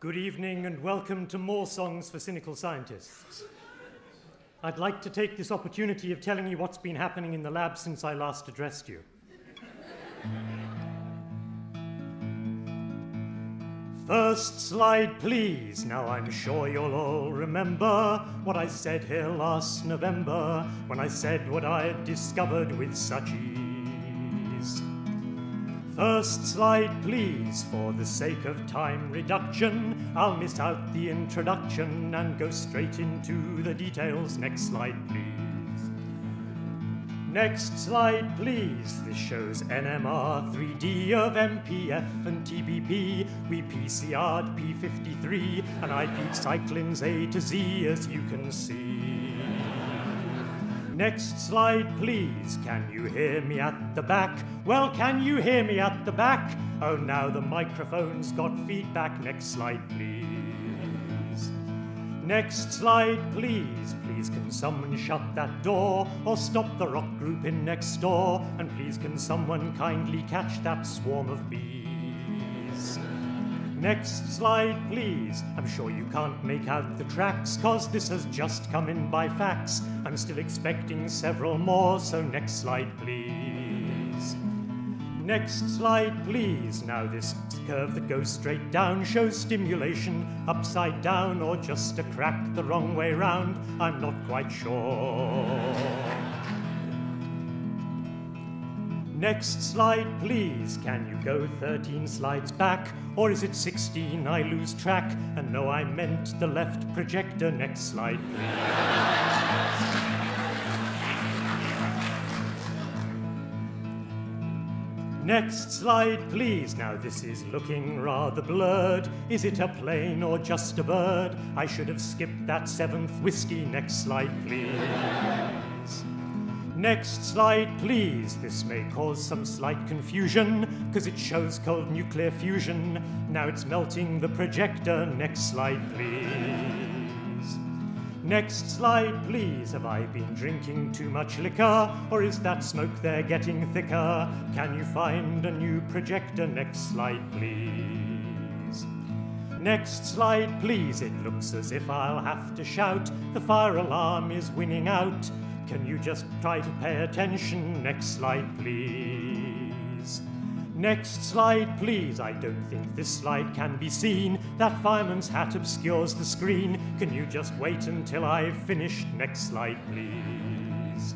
Good evening and welcome to More Songs for Cynical Scientists. I'd like to take this opportunity of telling you what's been happening in the lab since I last addressed you. First slide, please. Now I'm sure you'll all remember what I said here last November when I said what I had discovered with such ease. First slide, please. For the sake of time reduction, I'll miss out the introduction and go straight into the details. Next slide, please. Next slide, please. This shows NMR 3D of MPF and TBP. We PCR'd P53 and I cyclins A to Z, as you can see. Next slide, please. Can you hear me at the back? Well, can you hear me at the back? Oh, now the microphone's got feedback. Next slide, please. Next slide, please. Please, can someone shut that door or stop the rock group in next door? And please, can someone kindly catch that swarm of bees? Next slide, please. I'm sure you can't make out the tracks, cause this has just come in by fax. I'm still expecting several more, so next slide, please. Next slide, please. Now, this curve that goes straight down shows stimulation upside down or just a crack the wrong way round. I'm not quite sure. Next slide, please. Can you go 13 slides back? Or is it 16? I lose track. And no, I meant the left projector. Next slide, please. Next slide, please. Now, this is looking rather blurred. Is it a plane or just a bird? I should have skipped that seventh whiskey. Next slide, please. Next slide, please. This may cause some slight confusion because it shows cold nuclear fusion. Now it's melting the projector. Next slide, please. Next slide, please. Have I been drinking too much liquor? Or is that smoke there getting thicker? Can you find a new projector? Next slide, please. Next slide, please. It looks as if I'll have to shout. The fire alarm is winning out. Can you just try to pay attention? Next slide, please. Next slide, please. I don't think this slide can be seen. That fireman's hat obscures the screen. Can you just wait until I've finished? Next slide, please.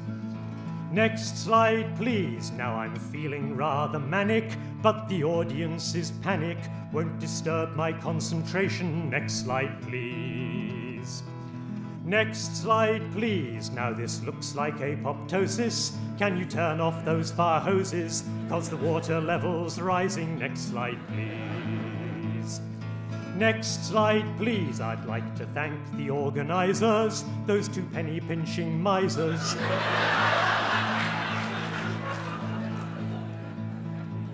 Next slide, please. Now I'm feeling rather manic, but the audience's panic. Won't disturb my concentration. Next slide, please. Next slide, please. Now this looks like apoptosis. Can you turn off those fire hoses? Cause the water level's rising. Next slide, please. Next slide, please. I'd like to thank the organizers, those two penny pinching misers. *laughs*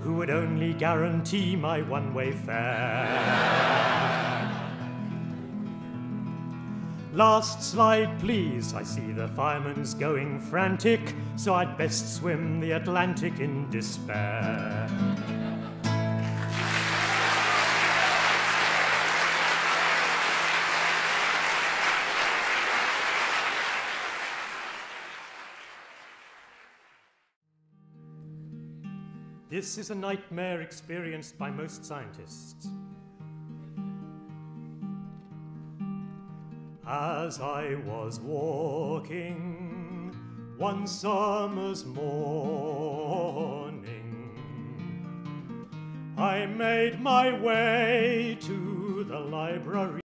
who would only guarantee my one way fare. Last slide, please. I see the fireman's going frantic, so I'd best swim the Atlantic in despair. This is a nightmare experienced by most scientists. As I was walking one summer's morning. I made my way to the library.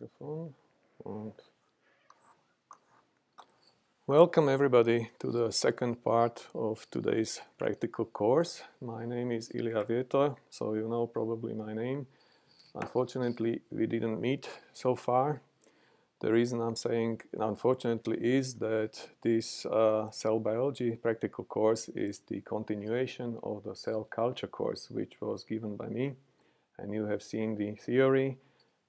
Mikrofon und Welcome everybody to the second part of today's practical course. My name is Ilja Vietor, so you know probably my name. Unfortunately, we didn't meet so far. The reason I'm saying unfortunately is that this uh, cell biology practical course is the continuation of the cell culture course which was given by me and you have seen the theory,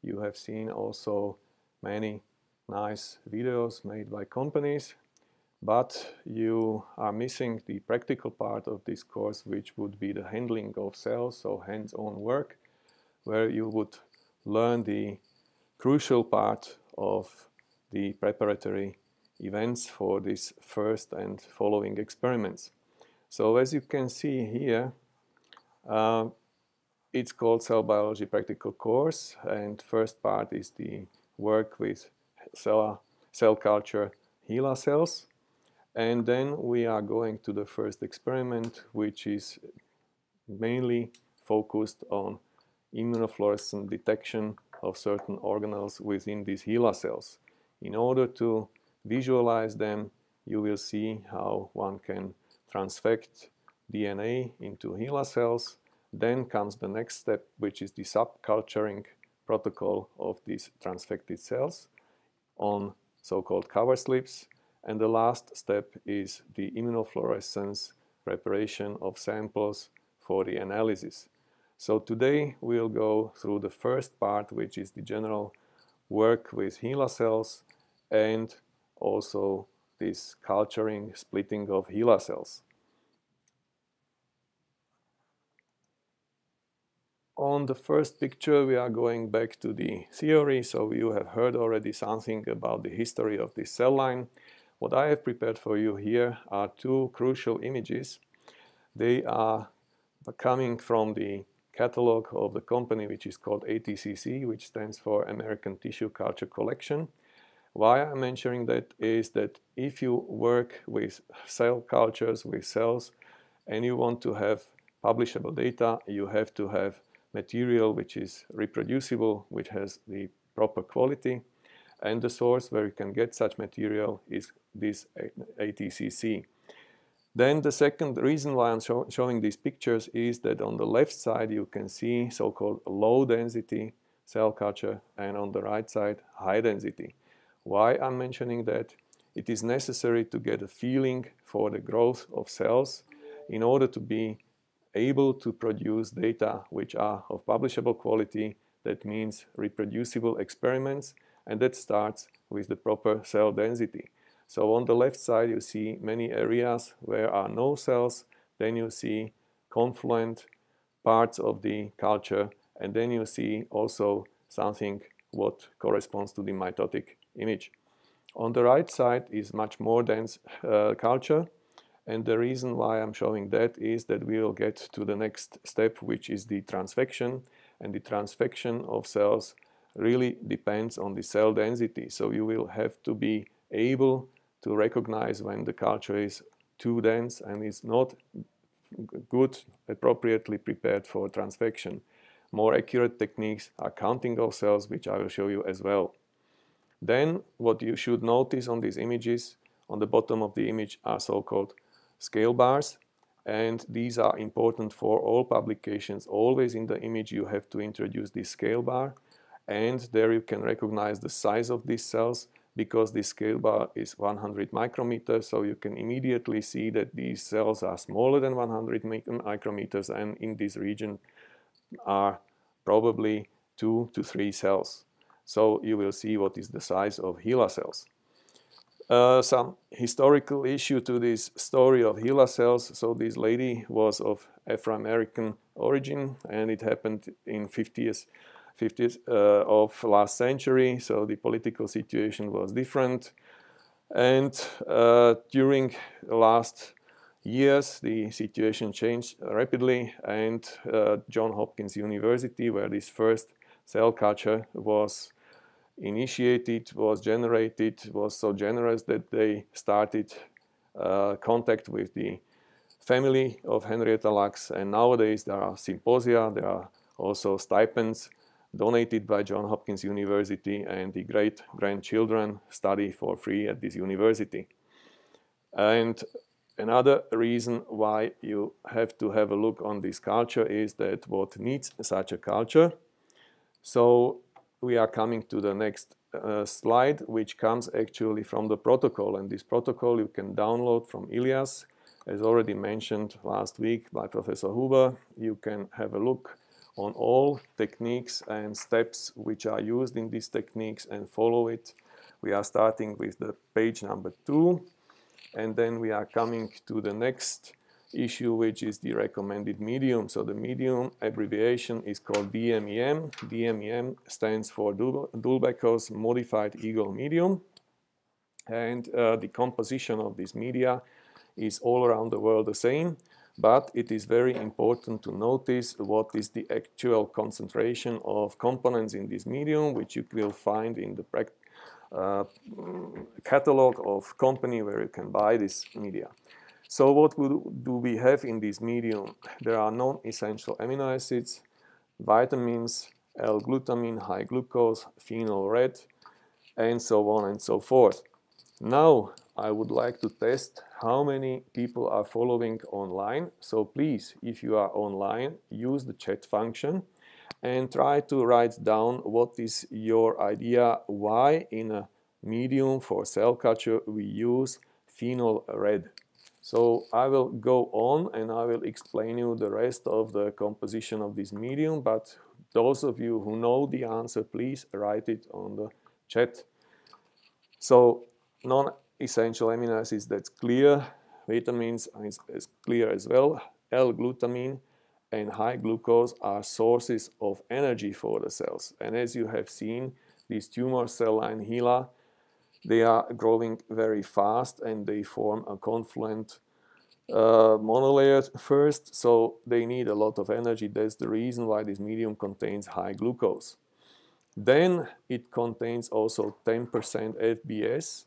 you have seen also many nice videos made by companies but you are missing the practical part of this course which would be the handling of cells, so hands-on work, where you would learn the crucial part of the preparatory events for this first and following experiments. So as you can see here, uh, it's called Cell Biology Practical Course and first part is the work with cell, cell culture HeLa cells and then we are going to the first experiment, which is mainly focused on immunofluorescent detection of certain organelles within these HeLa cells. In order to visualize them, you will see how one can transfect DNA into HeLa cells. Then comes the next step, which is the subculturing protocol of these transfected cells on so-called cover slips. And the last step is the immunofluorescence preparation of samples for the analysis. So today we'll go through the first part, which is the general work with HeLa cells and also this culturing, splitting of HeLa cells. On the first picture, we are going back to the theory, so you have heard already something about the history of this cell line. What I have prepared for you here are two crucial images. They are coming from the catalog of the company which is called ATCC, which stands for American Tissue Culture Collection. Why I'm mentioning that is that if you work with cell cultures, with cells, and you want to have publishable data, you have to have material which is reproducible, which has the proper quality. And the source where you can get such material is this ATCC. Then the second reason why I'm show showing these pictures is that on the left side you can see so-called low density cell culture and on the right side high density. Why I'm mentioning that? It is necessary to get a feeling for the growth of cells in order to be able to produce data which are of publishable quality, that means reproducible experiments, and that starts with the proper cell density. So on the left side you see many areas where are no cells, then you see confluent parts of the culture and then you see also something what corresponds to the mitotic image. On the right side is much more dense uh, culture and the reason why I'm showing that is that we will get to the next step which is the transfection and the transfection of cells really depends on the cell density so you will have to be able to recognize when the culture is too dense and is not good, appropriately prepared for transfection. More accurate techniques are counting of cells, which I will show you as well. Then what you should notice on these images, on the bottom of the image are so-called scale bars and these are important for all publications. Always in the image you have to introduce this scale bar and there you can recognize the size of these cells because this scale bar is 100 micrometers, so you can immediately see that these cells are smaller than 100 micrometers and in this region are probably two to three cells. So you will see what is the size of HeLa cells. Uh, some historical issue to this story of HeLa cells. So this lady was of Afro-American origin and it happened in 50s 50th uh, of last century, so the political situation was different. And uh, during the last years, the situation changed rapidly, and uh, John Hopkins University, where this first cell culture was initiated, was generated, was so generous that they started uh, contact with the family of Henrietta Lacks, and nowadays there are symposia, there are also stipends donated by John Hopkins University and the great grandchildren study for free at this university. And another reason why you have to have a look on this culture is that what needs such a culture. So we are coming to the next uh, slide, which comes actually from the protocol. And this protocol you can download from Ilias. As already mentioned last week by Professor Huber, you can have a look on all techniques and steps which are used in these techniques and follow it. We are starting with the page number two, and then we are coming to the next issue, which is the recommended medium. So the medium abbreviation is called DMEM. DMEM stands for Dulbecco's Modified Eagle Medium. And uh, the composition of this media is all around the world the same, but it is very important to notice what is the actual concentration of components in this medium, which you will find in the uh, catalog of company where you can buy this media. So what do we have in this medium? There are non-essential amino acids, vitamins, L-glutamine, high glucose, phenol red, and so on and so forth. Now I would like to test how many people are following online. So please, if you are online, use the chat function and try to write down what is your idea why in a medium for cell culture we use phenol red. So I will go on and I will explain you the rest of the composition of this medium, but those of you who know the answer, please write it on the chat. So non-essential amino acids, that's clear. Vitamins is, is clear as well. L-glutamine and high glucose are sources of energy for the cells. And as you have seen, this tumor cell line HeLa they are growing very fast and they form a confluent uh, monolayer first, so they need a lot of energy. That's the reason why this medium contains high glucose. Then it contains also 10% FBS.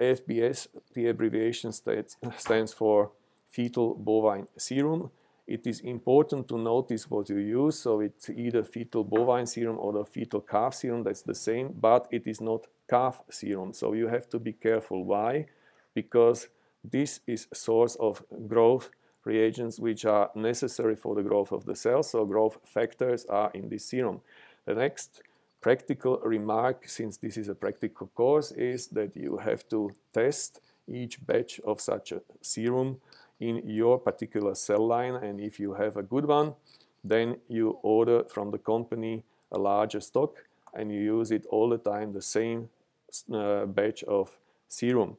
FBS, the abbreviation *laughs* stands for fetal bovine serum. It is important to notice what you use, so it's either fetal bovine serum or the fetal calf serum, that's the same, but it is not calf serum. So you have to be careful. Why? Because this is source of growth reagents which are necessary for the growth of the cells. So growth factors are in this serum. The next practical remark, since this is a practical course, is that you have to test each batch of such a serum in your particular cell line. And if you have a good one, then you order from the company a larger stock and you use it all the time, the same uh, batch of serum.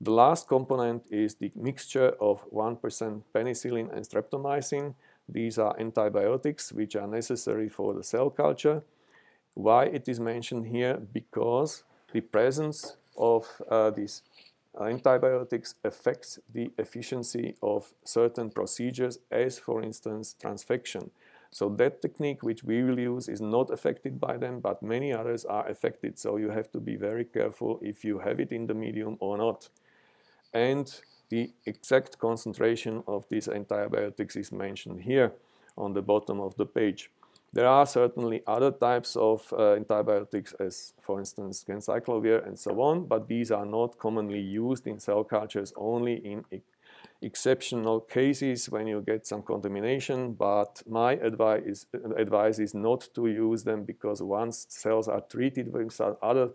The last component is the mixture of 1% penicillin and streptomycin. These are antibiotics which are necessary for the cell culture. Why it is mentioned here? Because the presence of uh, these antibiotics affects the efficiency of certain procedures as for instance transfection. So that technique which we will use is not affected by them, but many others are affected. So you have to be very careful if you have it in the medium or not. And the exact concentration of these antibiotics is mentioned here on the bottom of the page. There are certainly other types of uh, antibiotics as for instance ganciclovir and so on, but these are not commonly used in cell cultures only in exceptional cases when you get some contamination, but my advice is, advice is not to use them because once cells are treated with some other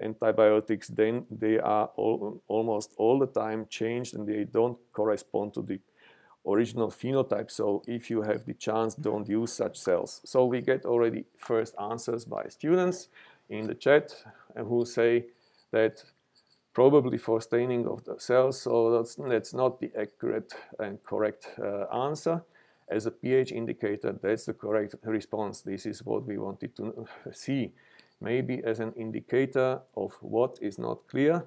antibiotics, then they are all, almost all the time changed and they don't correspond to the original phenotype. So if you have the chance, don't use such cells. So we get already first answers by students in the chat who say that probably for staining of the cells, so that's, that's not the accurate and correct uh, answer. As a pH indicator, that's the correct response. This is what we wanted to see. Maybe as an indicator of what is not clear,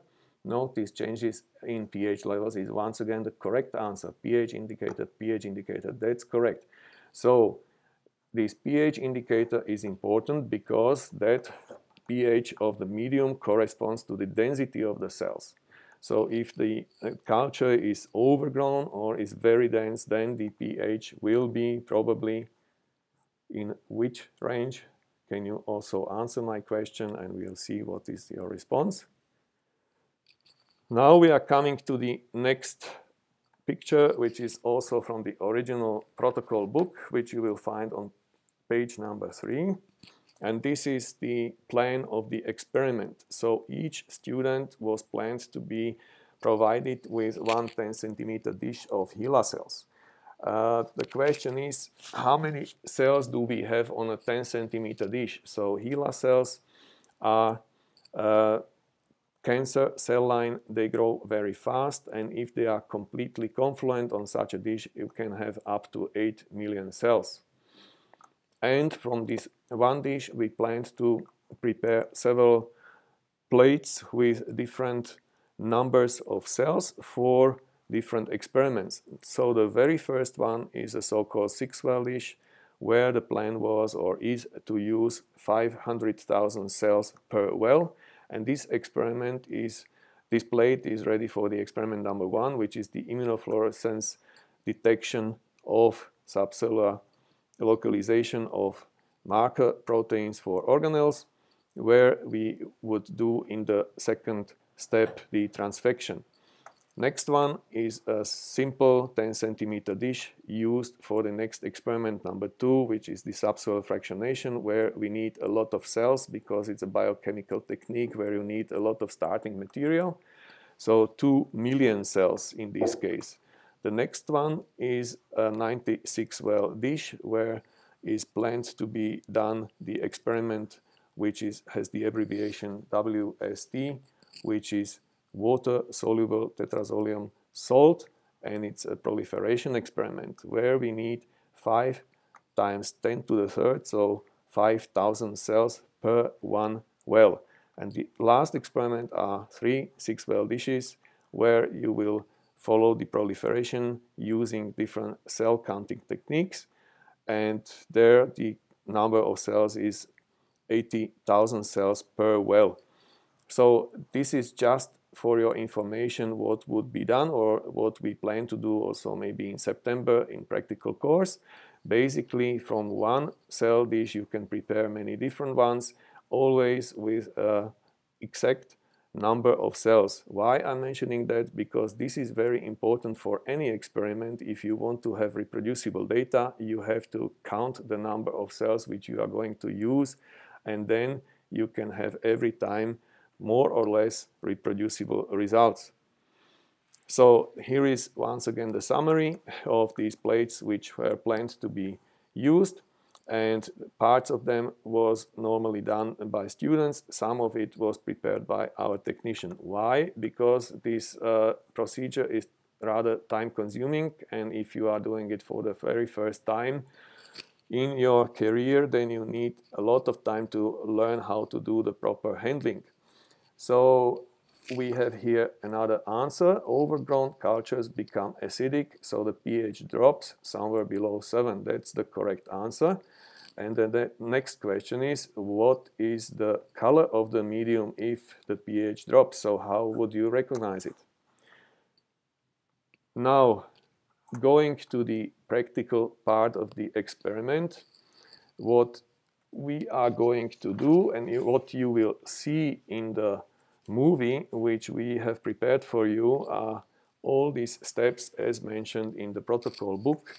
these changes in pH levels is once again the correct answer. pH indicator, pH indicator, that's correct. So this pH indicator is important because that pH of the medium corresponds to the density of the cells. So if the uh, culture is overgrown or is very dense, then the pH will be probably in which range? Can you also answer my question and we'll see what is your response? Now we are coming to the next picture, which is also from the original protocol book, which you will find on page number three. And this is the plan of the experiment. So each student was planned to be provided with one 10 centimeter dish of HeLa cells. Uh, the question is, how many cells do we have on a 10 centimeter dish? So HeLa cells are uh, cancer cell line, they grow very fast, and if they are completely confluent on such a dish, you can have up to 8 million cells. And from this one dish, we planned to prepare several plates with different numbers of cells for different experiments. So the very first one is a so-called six-well dish, where the plan was or is to use 500,000 cells per well. And this experiment is, this plate is ready for the experiment number one, which is the immunofluorescence detection of subcellular localization of marker proteins for organelles, where we would do in the second step the transfection. Next one is a simple 10 centimeter dish used for the next experiment number two, which is the subcellular fractionation, where we need a lot of cells because it's a biochemical technique where you need a lot of starting material. So 2 million cells in this case. The next one is a 96 well dish where is planned to be done the experiment which is, has the abbreviation WST, which is water-soluble tetrazolium salt, and it's a proliferation experiment where we need 5 times 10 to the third, so 5,000 cells per one well. And the last experiment are three six-well dishes where you will follow the proliferation using different cell counting techniques. And there the number of cells is 80,000 cells per well. So this is just for your information what would be done or what we plan to do also maybe in September in practical course. Basically from one cell dish you can prepare many different ones always with a exact number of cells. Why I'm mentioning that? Because this is very important for any experiment. If you want to have reproducible data, you have to count the number of cells which you are going to use and then you can have every time more or less reproducible results. So here is once again the summary of these plates which were planned to be used and parts of them was normally done by students. Some of it was prepared by our technician. Why? Because this uh, procedure is rather time consuming and if you are doing it for the very first time in your career then you need a lot of time to learn how to do the proper handling. So we have here another answer. Overgrown cultures become acidic, so the pH drops somewhere below 7. That's the correct answer. And then the next question is, what is the color of the medium if the pH drops? So how would you recognize it? Now, going to the practical part of the experiment, what we are going to do and what you will see in the movie which we have prepared for you are all these steps as mentioned in the protocol book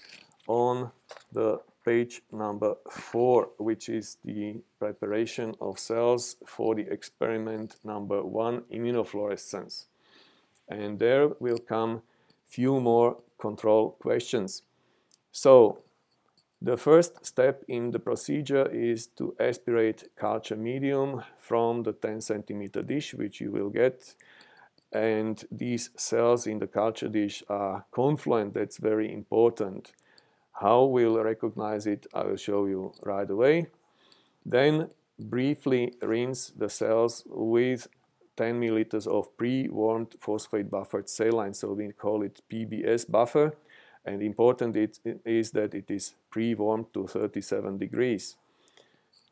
on the page number four, which is the preparation of cells for the experiment number one, immunofluorescence. And there will come few more control questions. So the first step in the procedure is to aspirate culture medium from the 10 centimeter dish, which you will get. And these cells in the culture dish are confluent, that's very important. How we'll recognize it, I will show you right away. Then briefly rinse the cells with 10 milliliters of pre-warmed phosphate buffered saline, so we call it PBS buffer and important it, is that it is pre-warmed to 37 degrees.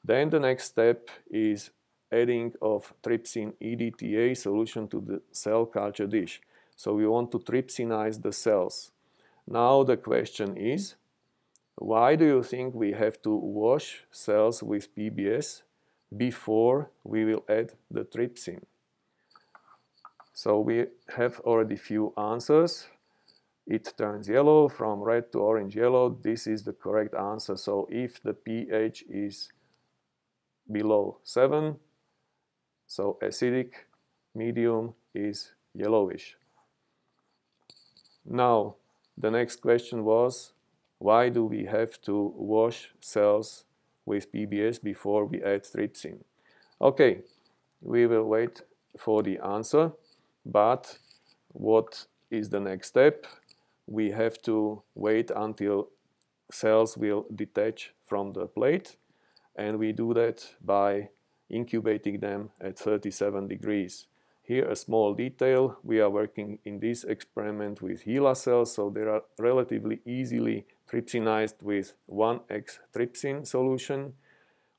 Then the next step is adding of trypsin EDTA solution to the cell culture dish. So we want to trypsinize the cells. Now the question is, why do you think we have to wash cells with PBS before we will add the trypsin? So we have already few answers. It turns yellow from red to orange yellow. This is the correct answer. So if the pH is below 7, so acidic, medium is yellowish. Now, the next question was, why do we have to wash cells with PBS before we add trypsin? Okay, we will wait for the answer, but what is the next step? We have to wait until cells will detach from the plate, and we do that by incubating them at 37 degrees. Here a small detail, we are working in this experiment with HeLa cells, so they are relatively easily trypsinized with 1x trypsin solution.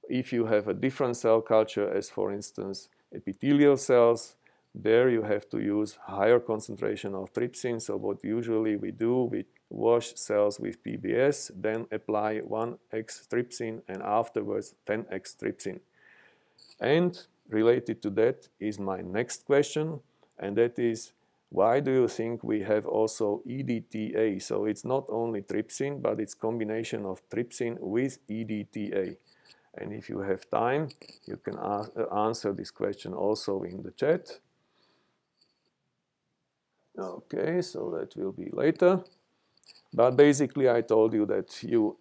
If you have a different cell culture, as for instance epithelial cells, there you have to use higher concentration of trypsin. So what usually we do, we wash cells with PBS, then apply 1x trypsin and afterwards 10x trypsin. And related to that is my next question, and that is why do you think we have also EDTA? So it's not only trypsin, but it's combination of trypsin with EDTA. And if you have time, you can uh, answer this question also in the chat. Okay, so that will be later. But basically I told you that you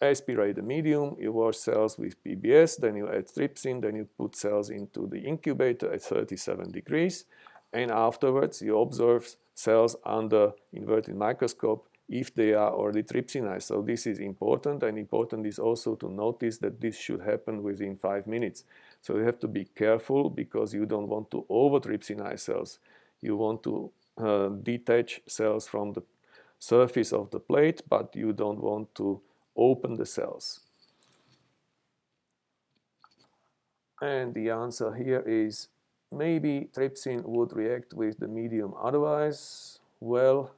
aspirate the medium, you wash cells with PBS, then you add trypsin, then you put cells into the incubator at 37 degrees, and afterwards you observe cells under inverted microscope if they are already trypsinized. So this is important, and important is also to notice that this should happen within 5 minutes. So you have to be careful because you don't want to over-trypsinize cells. You want to uh, detach cells from the surface of the plate, but you don't want to open the cells? And the answer here is maybe trypsin would react with the medium otherwise. Well,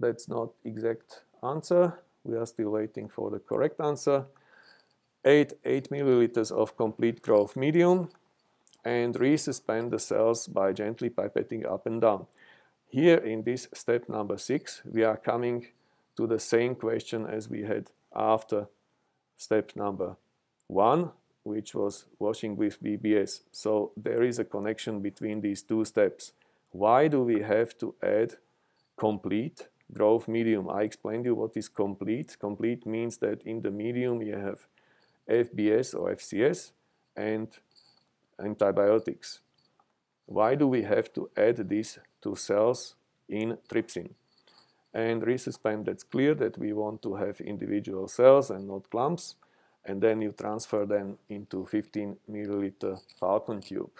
that's not exact answer. We are still waiting for the correct answer. 8, 8 milliliters of complete growth medium and resuspend the cells by gently pipetting up and down. Here in this step number 6, we are coming to the same question as we had after step number one, which was washing with PBS. So there is a connection between these two steps. Why do we have to add complete growth medium? I explained you what is complete. Complete means that in the medium you have FBS or FCS and antibiotics. Why do we have to add these two cells in trypsin? and resuspend that's clear that we want to have individual cells and not clumps and then you transfer them into 15 milliliter falcon tube.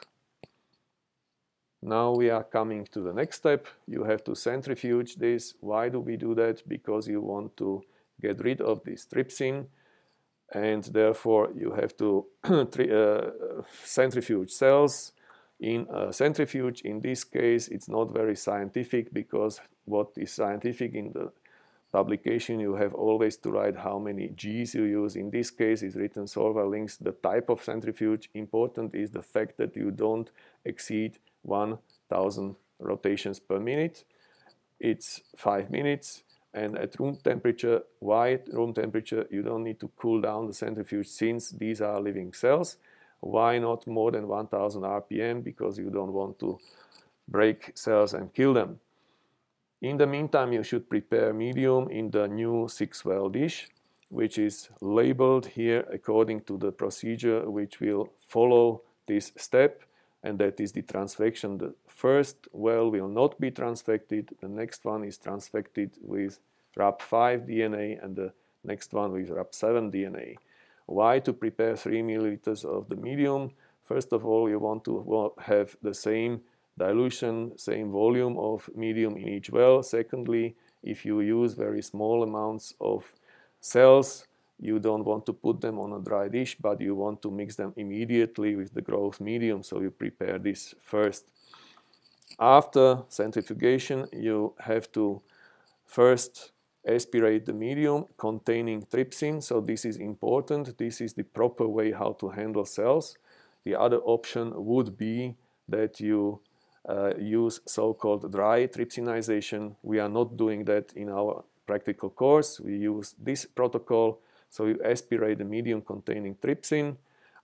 Now we are coming to the next step. You have to centrifuge this. Why do we do that? Because you want to get rid of this trypsin and therefore you have to *clears throat* uh, centrifuge cells in a centrifuge. In this case, it's not very scientific because what is scientific in the publication, you have always to write how many G's you use. In this case, it's written Solvar links the type of centrifuge. Important is the fact that you don't exceed 1000 rotations per minute. It's 5 minutes and at room temperature, why room temperature, you don't need to cool down the centrifuge since these are living cells. Why not more than 1000 RPM? Because you don't want to break cells and kill them. In the meantime, you should prepare medium in the new 6-well dish, which is labeled here according to the procedure which will follow this step, and that is the transfection. The first well will not be transfected, the next one is transfected with Rab5 DNA, and the next one with Rab7 DNA. Why to prepare 3 milliliters of the medium? First of all, you want to have the same dilution, same volume of medium in each well. Secondly, if you use very small amounts of cells, you don't want to put them on a dry dish, but you want to mix them immediately with the growth medium, so you prepare this first. After centrifugation, you have to first aspirate the medium containing trypsin. So this is important. This is the proper way how to handle cells. The other option would be that you uh, use so-called dry trypsinization. We are not doing that in our practical course. We use this protocol. So you aspirate the medium containing trypsin.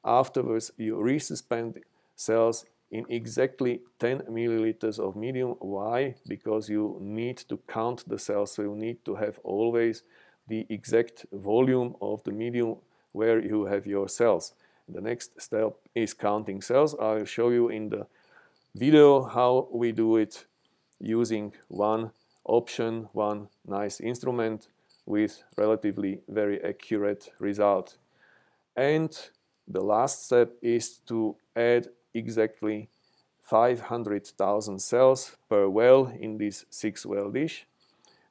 Afterwards, you resuspend cells in exactly 10 milliliters of medium. Why? Because you need to count the cells. So you need to have always the exact volume of the medium where you have your cells. The next step is counting cells. I'll show you in the video how we do it using one option, one nice instrument with relatively very accurate result. And the last step is to add exactly 500,000 cells per well in this six well dish.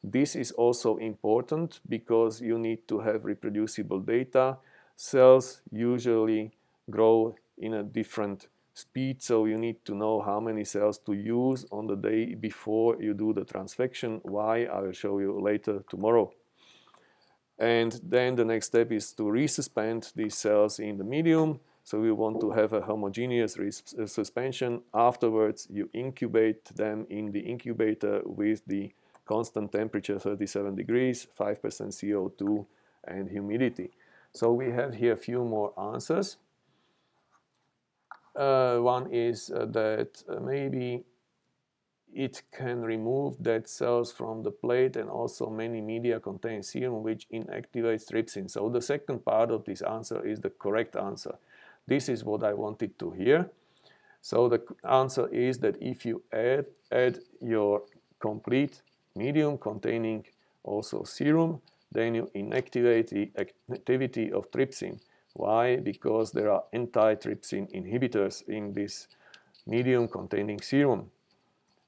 This is also important because you need to have reproducible data. Cells usually grow in a different speed, so you need to know how many cells to use on the day before you do the transfection. Why, I will show you later tomorrow. And then the next step is to resuspend these cells in the medium. So we want to have a homogeneous uh, suspension. Afterwards, you incubate them in the incubator with the constant temperature 37 degrees, 5% CO2 and humidity. So we have here a few more answers. Uh, one is uh, that uh, maybe it can remove dead cells from the plate and also many media contain serum which inactivates trypsin. So the second part of this answer is the correct answer. This is what I wanted to hear. So the answer is that if you add, add your complete medium containing also serum, then you inactivate the activity of trypsin. Why? Because there are anti-trypsin inhibitors in this medium containing serum.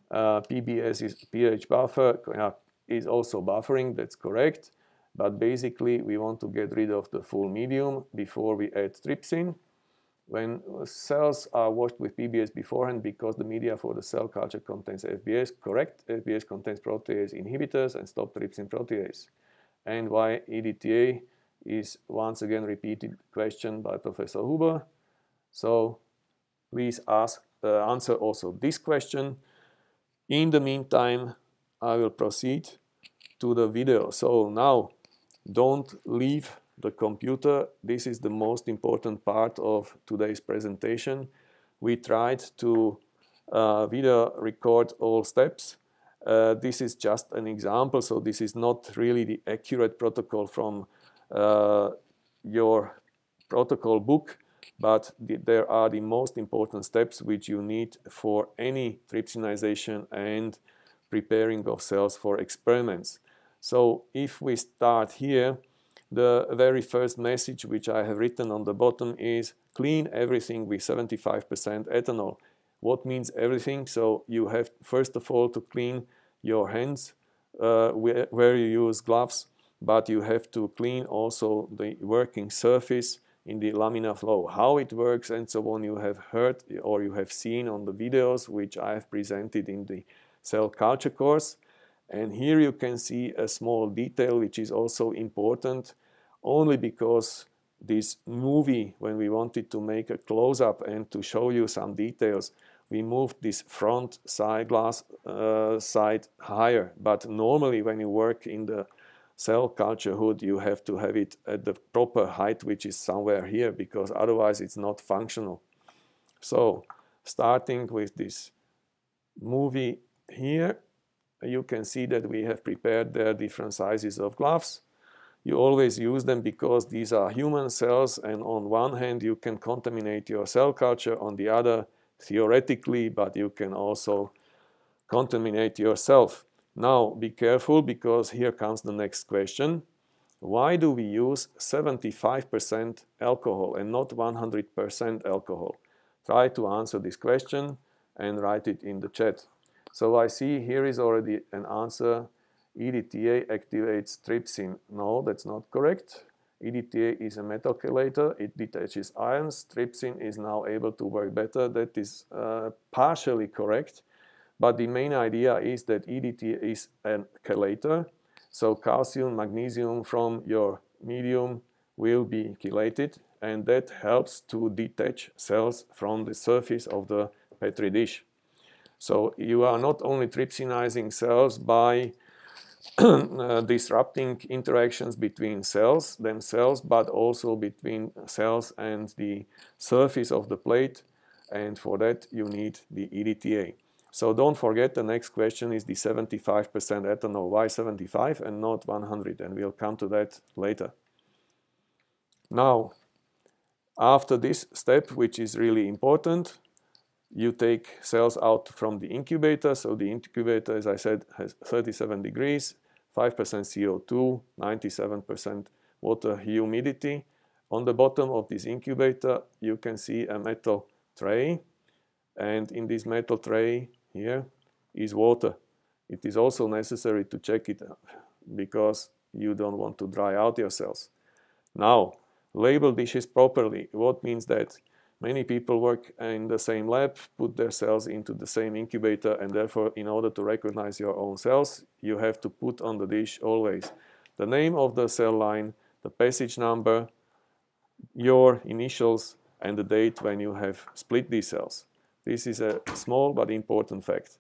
Uh, PBS is pH buffer, uh, is also buffering, that's correct. But basically, we want to get rid of the full medium before we add trypsin. When cells are washed with PBS beforehand, because the media for the cell culture contains FBS, correct, FBS contains protease inhibitors and stop trypsin protease. And why EDTA is once again repeated question by Professor Huber. So please ask, uh, answer also this question. In the meantime, I will proceed to the video. So now, don't leave the computer. This is the most important part of today's presentation. We tried to uh, video record all steps. Uh, this is just an example, so this is not really the accurate protocol from your protocol book, but the, there are the most important steps which you need for any trypsinization and preparing of cells for experiments. So if we start here, the very first message which I have written on the bottom is clean everything with 75% ethanol. What means everything? So you have first of all to clean your hands uh, where, where you use gloves but you have to clean also the working surface in the laminar flow. How it works and so on you have heard or you have seen on the videos which I have presented in the cell culture course. And here you can see a small detail which is also important only because this movie, when we wanted to make a close-up and to show you some details, we moved this front side glass uh, side higher. But normally when you work in the cell culture hood, you have to have it at the proper height, which is somewhere here, because otherwise it's not functional. So starting with this movie here, you can see that we have prepared the different sizes of gloves. You always use them because these are human cells and on one hand you can contaminate your cell culture, on the other theoretically, but you can also contaminate yourself. Now be careful because here comes the next question. Why do we use 75% alcohol and not 100% alcohol? Try to answer this question and write it in the chat. So I see here is already an answer. EDTA activates trypsin. No, that's not correct. EDTA is a metal chelator. It detaches ions. Trypsin is now able to work better. That is uh, partially correct. But the main idea is that EDTA is an chelator. So calcium, magnesium from your medium will be chelated and that helps to detach cells from the surface of the Petri dish. So you are not only trypsinizing cells by *clears throat* uh, disrupting interactions between cells themselves, but also between cells and the surface of the plate. And for that, you need the EDTA. So don't forget the next question is the 75% ethanol. Why 75 and not 100? And we'll come to that later. Now, after this step, which is really important, you take cells out from the incubator. So the incubator, as I said, has 37 degrees, 5% CO2, 97% water humidity. On the bottom of this incubator, you can see a metal tray. And in this metal tray here is water. It is also necessary to check it because you don't want to dry out your cells. Now, label dishes properly. What means that? Many people work in the same lab, put their cells into the same incubator, and therefore, in order to recognize your own cells, you have to put on the dish always the name of the cell line, the passage number, your initials, and the date when you have split these cells. This is a small but important fact.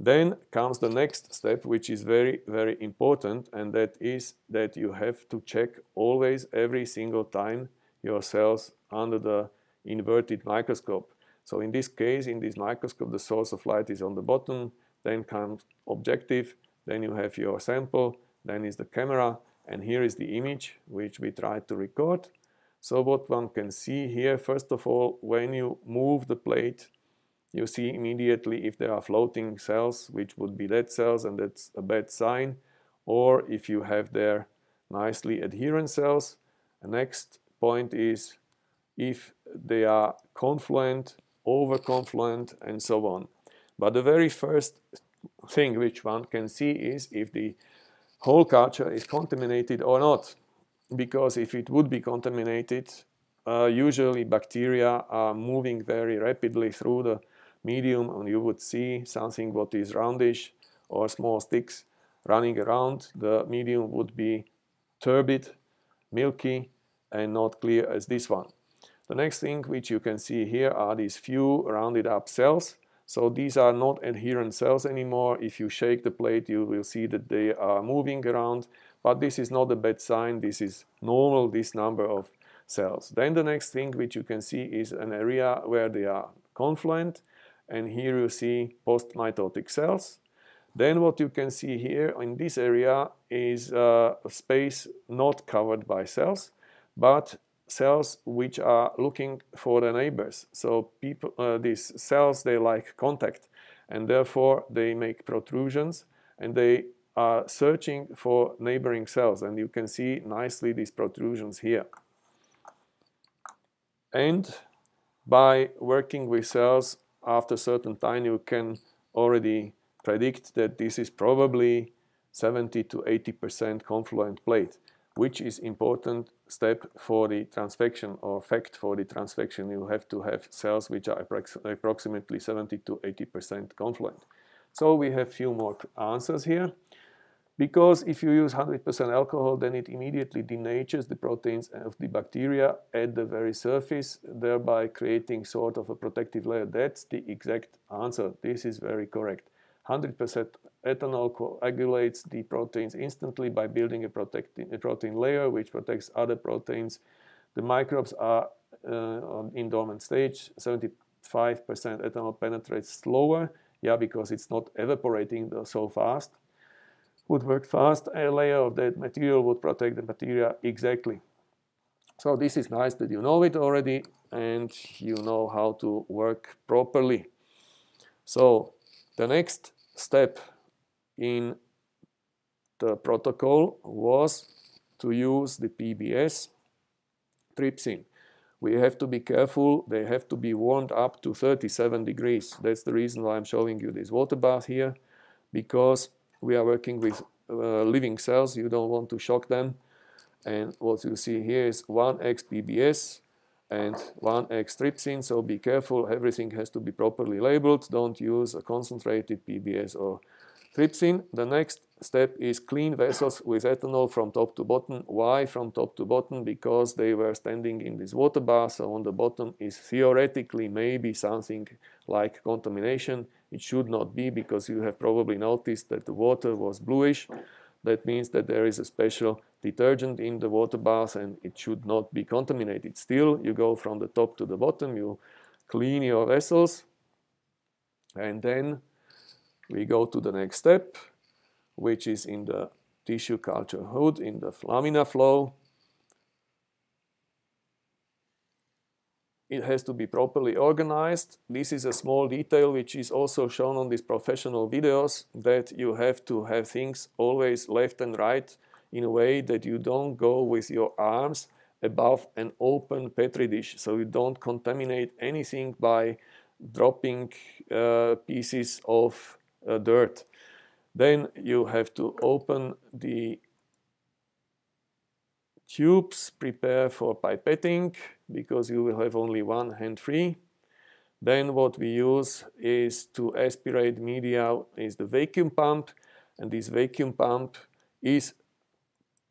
Then comes the next step, which is very, very important, and that is that you have to check always every single time your cells under the inverted microscope. So in this case, in this microscope, the source of light is on the bottom, then comes objective, then you have your sample, then is the camera, and here is the image which we try to record. So what one can see here, first of all, when you move the plate, you see immediately if there are floating cells, which would be dead cells, and that's a bad sign, or if you have there nicely adherent cells. The next point is if they are confluent, overconfluent, and so on. But the very first thing which one can see is if the whole culture is contaminated or not. Because if it would be contaminated, uh, usually bacteria are moving very rapidly through the medium and you would see something what is roundish or small sticks running around. The medium would be turbid, milky, and not clear as this one. The next thing which you can see here are these few rounded up cells. So these are not adherent cells anymore. If you shake the plate, you will see that they are moving around. But this is not a bad sign. This is normal, this number of cells. Then the next thing which you can see is an area where they are confluent. And here you see post-mitotic cells. Then what you can see here in this area is uh, a space not covered by cells, but cells which are looking for the neighbors. So people, uh, these cells, they like contact and therefore they make protrusions and they are searching for neighboring cells and you can see nicely these protrusions here. And by working with cells after a certain time you can already predict that this is probably 70 to 80% confluent plate which is important step for the transfection or fact for the transfection. You have to have cells which are approximately 70 to 80% confluent. So we have few more answers here. Because if you use 100% alcohol, then it immediately denatures the proteins of the bacteria at the very surface, thereby creating sort of a protective layer. That's the exact answer. This is very correct. 100% ethanol coagulates the proteins instantly by building a, a, protein layer which protects other proteins. The microbes are uh, in dormant stage. 75% ethanol penetrates slower, yeah, because it's not evaporating so fast. Would work fast. A layer of that material would protect the bacteria exactly. So this is nice that you know it already and you know how to work properly. So the next step in the protocol was to use the PBS trypsin. We have to be careful, they have to be warmed up to 37 degrees. That's the reason why I'm showing you this water bath here, because we are working with uh, living cells, you don't want to shock them. And what you see here is 1x PBS and 1x trypsin, so be careful, everything has to be properly labeled. Don't use a concentrated PBS or trypsin. The next step is clean vessels with ethanol from top to bottom. Why from top to bottom? Because they were standing in this water bath, so on the bottom is theoretically maybe something like contamination. It should not be because you have probably noticed that the water was bluish. That means that there is a special detergent in the water bath and it should not be contaminated. Still, you go from the top to the bottom, you clean your vessels, and then we go to the next step, which is in the tissue culture hood, in the laminar flow. It has to be properly organized. This is a small detail which is also shown on these professional videos that you have to have things always left and right in a way that you don't go with your arms above an open petri dish so you don't contaminate anything by dropping uh, pieces of uh, dirt. Then you have to open the tubes, prepare for pipetting because you will have only one hand free. Then what we use is to aspirate media is the vacuum pump and this vacuum pump is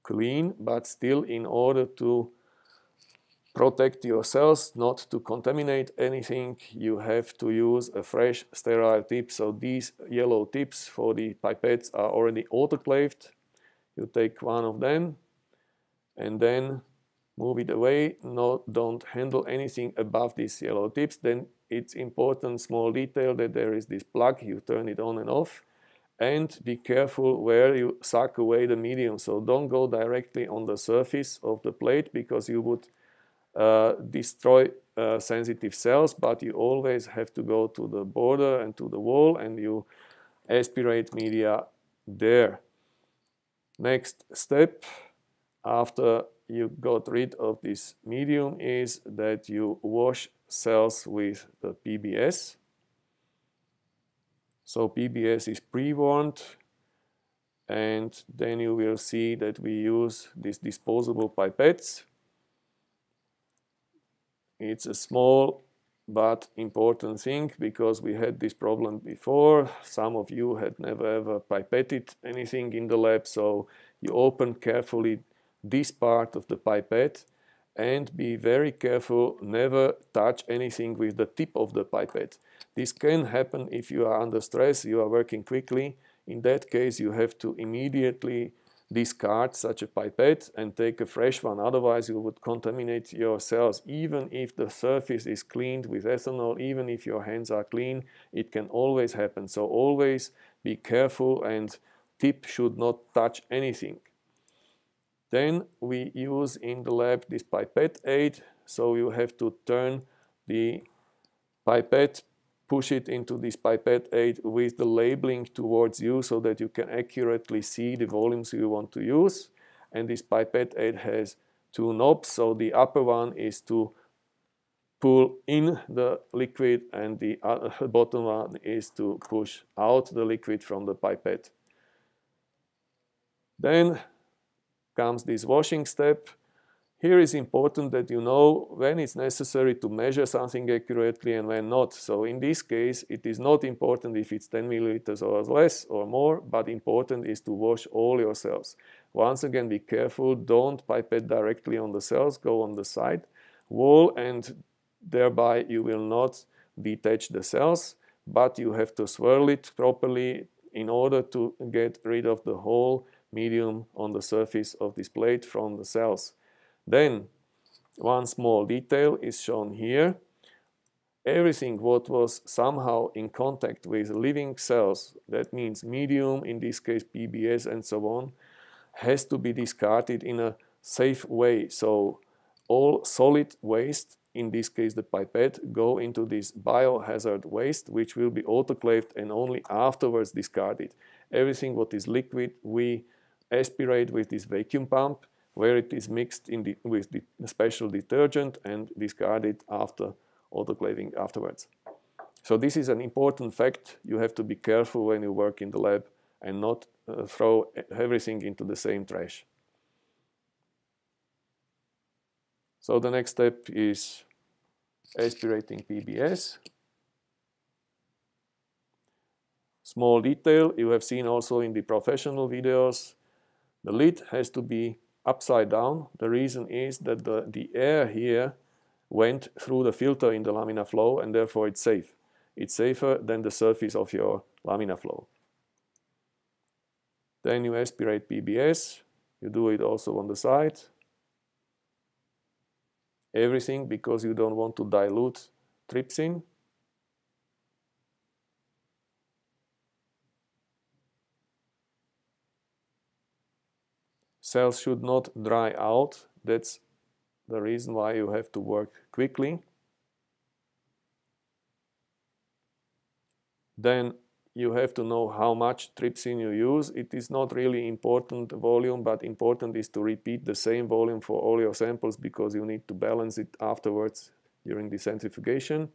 clean but still in order to protect your cells not to contaminate anything you have to use a fresh sterile tip so these yellow tips for the pipettes are already autoclaved you take one of them and then move it away, no, don't handle anything above these yellow tips, then it's important small detail that there is this plug, you turn it on and off, and be careful where you suck away the medium. So don't go directly on the surface of the plate because you would uh, destroy uh, sensitive cells, but you always have to go to the border and to the wall and you aspirate media there. Next step, after you got rid of this medium is that you wash cells with the PBS. So PBS is pre-warmed and then you will see that we use these disposable pipettes. It's a small but important thing because we had this problem before. Some of you had never ever pipetted anything in the lab, so you open carefully this part of the pipette and be very careful, never touch anything with the tip of the pipette. This can happen if you are under stress, you are working quickly. In that case, you have to immediately discard such a pipette and take a fresh one. Otherwise, you would contaminate your cells. Even if the surface is cleaned with ethanol, even if your hands are clean, it can always happen. So always be careful and tip should not touch anything. Then we use in the lab this pipette aid. So you have to turn the pipette, push it into this pipette aid with the labeling towards you so that you can accurately see the volumes you want to use. And this pipette aid has two knobs. So the upper one is to pull in the liquid and the uh, *laughs* bottom one is to push out the liquid from the pipette. Then comes this washing step. Here is important that you know when it's necessary to measure something accurately and when not. So in this case, it is not important if it's 10 milliliters or less or more, but important is to wash all your cells. Once again, be careful, don't pipette directly on the cells, go on the side wall and thereby you will not detach the cells, but you have to swirl it properly in order to get rid of the whole medium on the surface of this plate from the cells. Then one small detail is shown here. Everything what was somehow in contact with living cells, that means medium, in this case PBS and so on, has to be discarded in a safe way. So all solid waste, in this case the pipette, go into this biohazard waste, which will be autoclaved and only afterwards discarded. Everything what is liquid, we aspirate with this vacuum pump where it is mixed the, with the special detergent and discarded after autoclaving afterwards. So this is an important fact. You have to be careful when you work in the lab and not uh, throw everything into the same trash. So the next step is aspirating PBS. Small detail you have seen also in the professional videos the lid has to be upside down. The reason is that the, the air here went through the filter in the laminar flow and therefore it's safe. it's safer than the surface of your laminar flow. Then you aspirate PBS, you do it also on the side. Everything because you don't want to dilute trypsin. Cells should not dry out. That's the reason why you have to work quickly. Then you have to know how much trypsin you use. It is not really important volume, but important is to repeat the same volume for all your samples because you need to balance it afterwards during the centrifugation.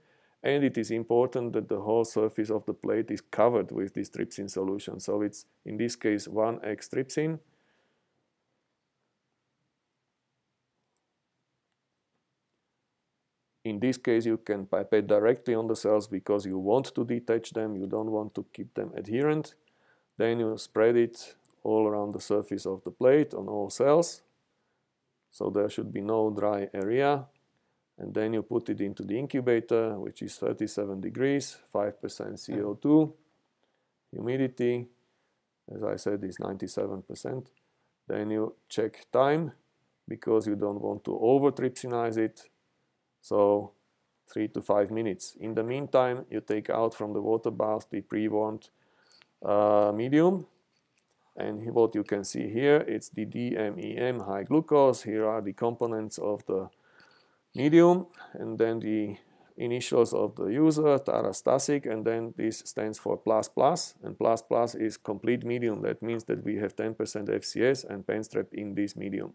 And it is important that the whole surface of the plate is covered with this trypsin solution. So it's, in this case, 1x trypsin. In this case, you can pipette directly on the cells because you want to detach them, you don't want to keep them adherent. Then you spread it all around the surface of the plate on all cells. So there should be no dry area. And then you put it into the incubator, which is 37 degrees, 5% hmm. CO2. Humidity, as I said, is 97%. Then you check time because you don't want to over trypsinize it so three to five minutes. In the meantime, you take out from the water bath the pre-warmed uh, medium. And what you can see here, it's the DMEM high glucose. Here are the components of the medium and then the initials of the user, Tarastasic, and then this stands for plus plus, and plus plus is complete medium. That means that we have 10% FCS and penstrep in this medium.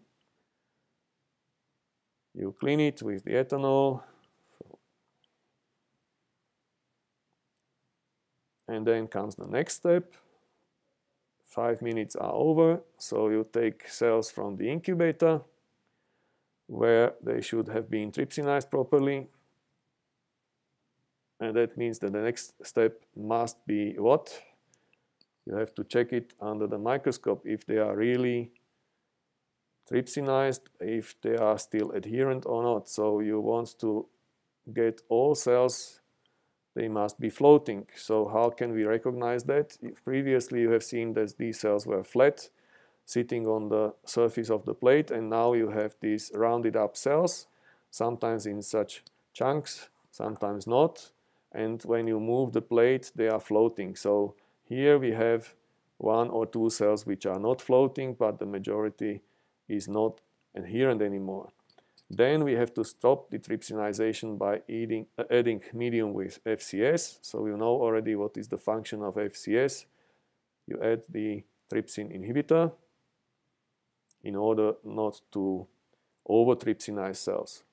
You clean it with the ethanol. And then comes the next step. Five minutes are over, so you take cells from the incubator where they should have been trypsinized properly. And that means that the next step must be what? You have to check it under the microscope if they are really trypsinized if they are still adherent or not. So you want to get all cells, they must be floating. So how can we recognize that? If previously you have seen that these cells were flat, sitting on the surface of the plate, and now you have these rounded up cells, sometimes in such chunks, sometimes not. And when you move the plate, they are floating. So here we have one or two cells which are not floating, but the majority is not adherent anymore. Then we have to stop the trypsinization by eating, uh, adding medium with FCS. So you know already what is the function of FCS. You add the trypsin inhibitor in order not to over-trypsinize cells.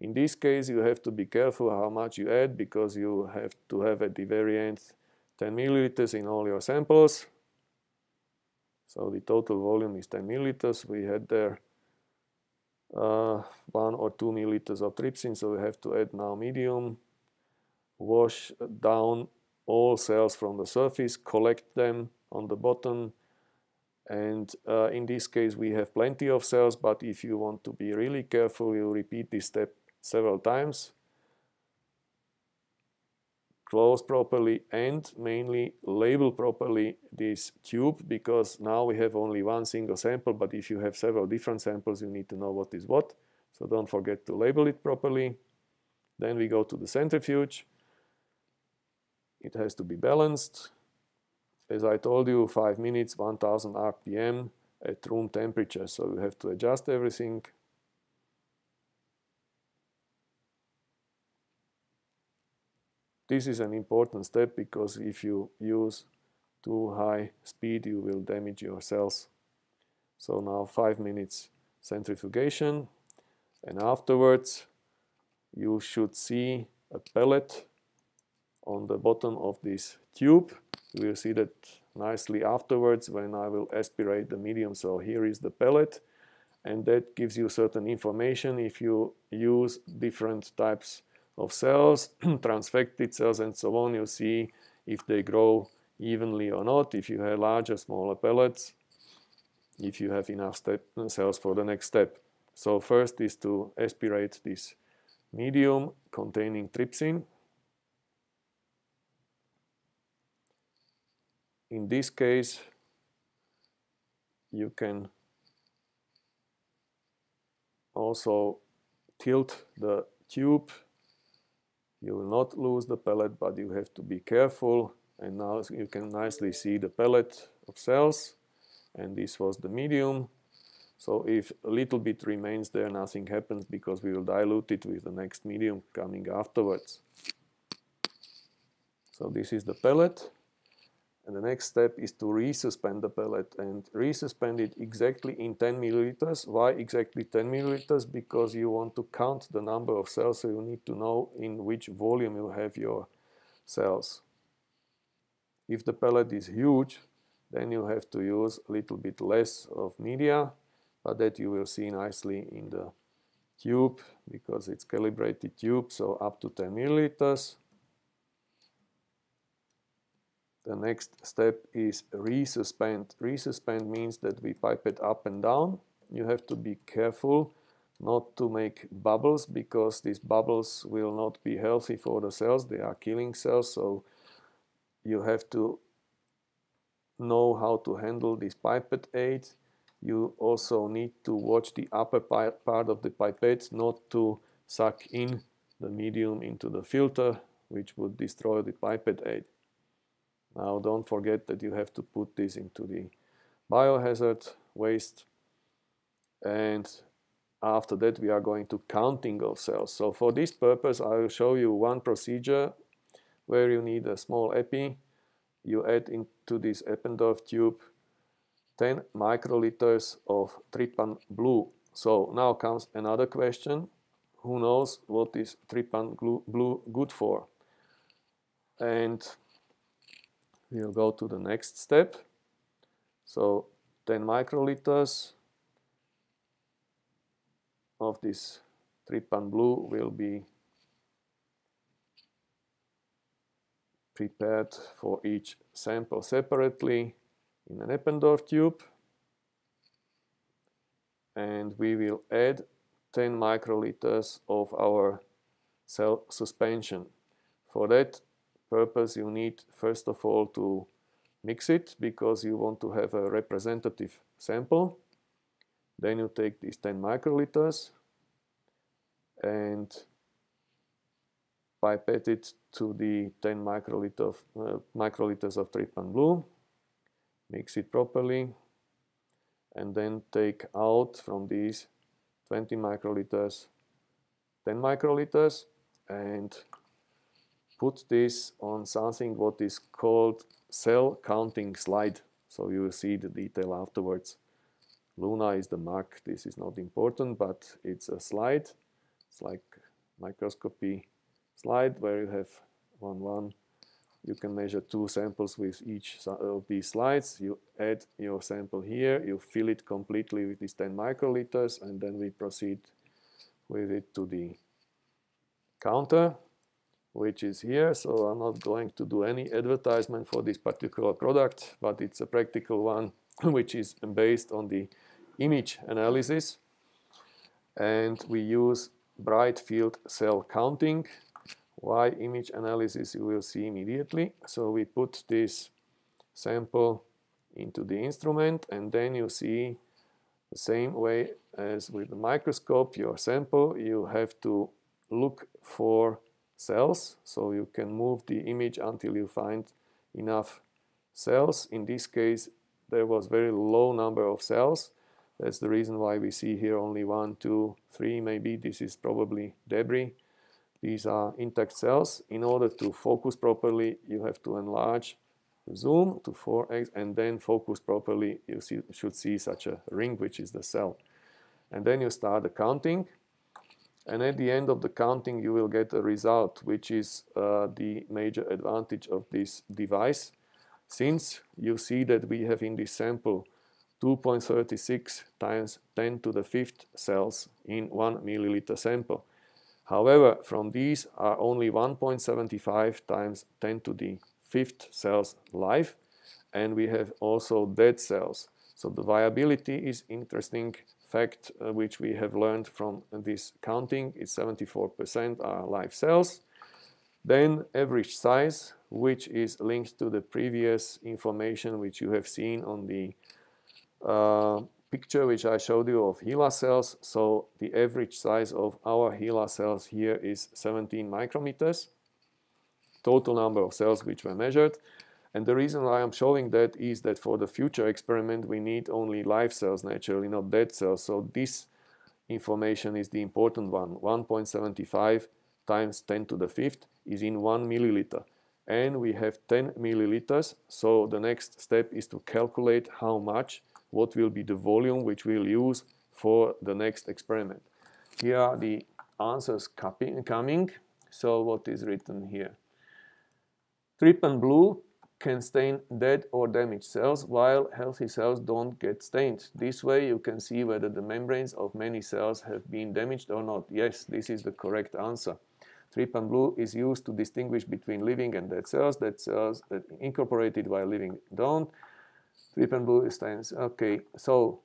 In this case, you have to be careful how much you add because you have to have at the very end 10 milliliters in all your samples. So the total volume is 10 milliliters. We had there uh, one or two milliliters of trypsin, so we have to add now medium, wash down all cells from the surface, collect them on the bottom, and uh, in this case we have plenty of cells, but if you want to be really careful, you repeat this step several times close properly and mainly label properly this tube because now we have only one single sample but if you have several different samples you need to know what is what. So don't forget to label it properly. Then we go to the centrifuge. It has to be balanced. As I told you 5 minutes 1000 rpm at room temperature so you have to adjust everything This is an important step because if you use too high speed, you will damage your cells. So now five minutes centrifugation and afterwards you should see a pellet on the bottom of this tube. You will see that nicely afterwards when I will aspirate the medium. So here is the pellet and that gives you certain information if you use different types of cells, *clears throat* transfected cells, and so on. You see if they grow evenly or not, if you have larger, smaller pellets, if you have enough step, uh, cells for the next step. So first is to aspirate this medium containing trypsin. In this case, you can also tilt the tube you will not lose the pellet, but you have to be careful. And now you can nicely see the pellet of cells. And this was the medium. So if a little bit remains there, nothing happens because we will dilute it with the next medium coming afterwards. So this is the pellet. And the next step is to resuspend the pellet and resuspend it exactly in 10 milliliters. Why exactly 10 milliliters? Because you want to count the number of cells, so you need to know in which volume you have your cells. If the pellet is huge, then you have to use a little bit less of media, but that you will see nicely in the tube because it's calibrated tube, so up to 10 milliliters. The next step is resuspend. Resuspend means that we pipe it up and down. You have to be careful not to make bubbles because these bubbles will not be healthy for the cells. They are killing cells, so you have to know how to handle this pipette aid. You also need to watch the upper part of the pipette not to suck in the medium into the filter, which would destroy the pipette aid. Now don't forget that you have to put this into the biohazard waste and after that we are going to counting of cells. So for this purpose I will show you one procedure where you need a small epi. You add into this Eppendorf tube 10 microliters of trypan blue. So now comes another question. Who knows what is trypan blue good for? And we'll go to the next step. So 10 microliters of this trypan blue will be prepared for each sample separately in an Eppendorf tube and we will add 10 microliters of our cell suspension. For that purpose you need first of all to mix it because you want to have a representative sample. Then you take these 10 microliters and pipette it to the 10 microliter of, uh, microliters of trypan blue, mix it properly, and then take out from these 20 microliters 10 microliters and put this on something what is called cell counting slide. So you will see the detail afterwards. Luna is the mark. This is not important, but it's a slide. It's like microscopy slide where you have one one. You can measure two samples with each of these slides. You add your sample here. You fill it completely with these 10 microliters, and then we proceed with it to the counter which is here. So I'm not going to do any advertisement for this particular product, but it's a practical one *laughs* which is based on the image analysis. And we use bright field cell counting. Why image analysis you will see immediately. So we put this sample into the instrument and then you see the same way as with the microscope your sample you have to look for cells. So you can move the image until you find enough cells. In this case, there was very low number of cells. That's the reason why we see here only one, two, three, maybe this is probably debris. These are intact cells. In order to focus properly, you have to enlarge zoom to 4x and then focus properly. You see, should see such a ring, which is the cell. And then you start the counting. And at the end of the counting, you will get a result, which is uh, the major advantage of this device. Since you see that we have in this sample 2.36 times 10 to the fifth cells in 1 milliliter sample. However, from these are only 1.75 times 10 to the fifth cells live, and we have also dead cells. So the viability is interesting fact uh, which we have learned from this counting is 74% are live cells. Then average size, which is linked to the previous information which you have seen on the uh, picture which I showed you of HeLa cells. So the average size of our HeLa cells here is 17 micrometers, total number of cells which were measured. And the reason why I'm showing that is that for the future experiment we need only live cells naturally, not dead cells. So this information is the important one. 1.75 times 10 to the fifth is in 1 milliliter. And we have 10 milliliters, so the next step is to calculate how much, what will be the volume which we'll use for the next experiment. Here are the answers coming. So what is written here? Trypan blue can stain dead or damaged cells, while healthy cells don't get stained. This way you can see whether the membranes of many cells have been damaged or not. Yes, this is the correct answer. Trypan blue is used to distinguish between living and dead cells, dead cells that incorporated while living don't. Trypan blue stains. Okay, so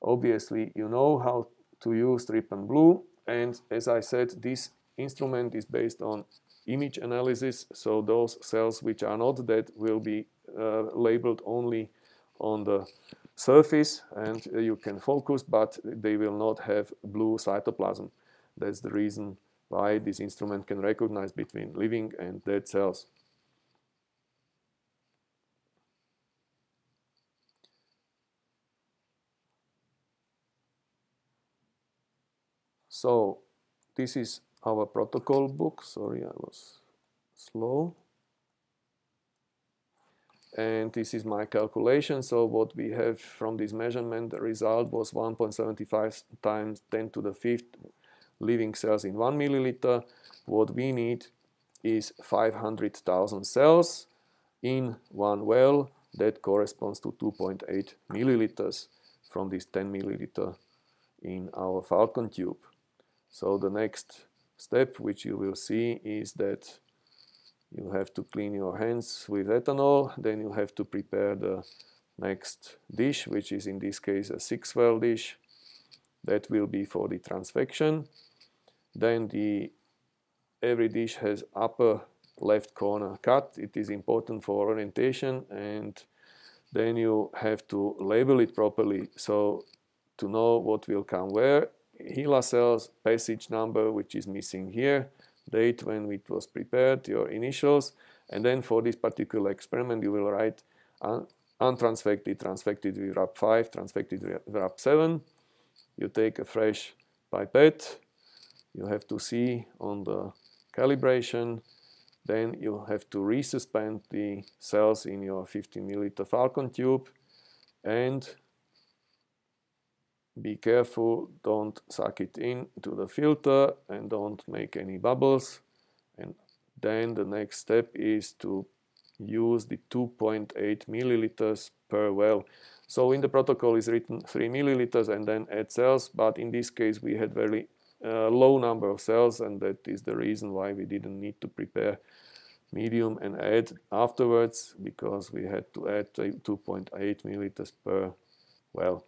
obviously you know how to use trypan blue and as I said this instrument is based on image analysis. So those cells which are not dead will be uh, labeled only on the surface and uh, you can focus, but they will not have blue cytoplasm. That's the reason why this instrument can recognize between living and dead cells. So this is our protocol book. Sorry, I was slow. And this is my calculation. So what we have from this measurement, the result was 1.75 times 10 to the fifth living cells in 1 milliliter. What we need is 500,000 cells in one well. That corresponds to 2.8 milliliters from this 10 milliliter in our Falcon tube. So the next step which you will see is that you have to clean your hands with ethanol then you have to prepare the next dish which is in this case a six well dish. That will be for the transfection. Then the every dish has upper left corner cut. It is important for orientation and then you have to label it properly. So to know what will come where HeLa cells passage number, which is missing here, date when it was prepared, your initials, and then for this particular experiment you will write un untransfected, transfected with Rab5, transfected with Rab7. You take a fresh pipette, you have to see on the calibration, then you have to resuspend the cells in your 15 milliliter Falcon tube and be careful, don't suck it in to the filter and don't make any bubbles. And then the next step is to use the 2.8 milliliters per well. So in the protocol is written 3 milliliters and then add cells, but in this case we had very uh, low number of cells and that is the reason why we didn't need to prepare medium and add afterwards because we had to add 2.8 milliliters per well.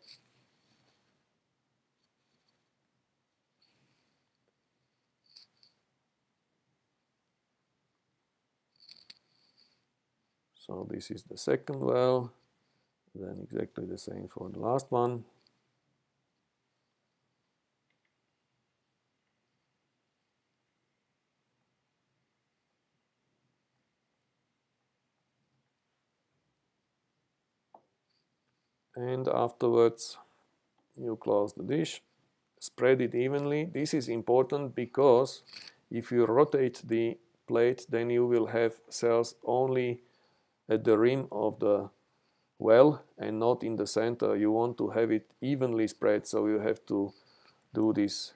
So this is the second well, then exactly the same for the last one. And afterwards you close the dish, spread it evenly. This is important because if you rotate the plate then you will have cells only at the rim of the well and not in the center. You want to have it evenly spread, so you have to do this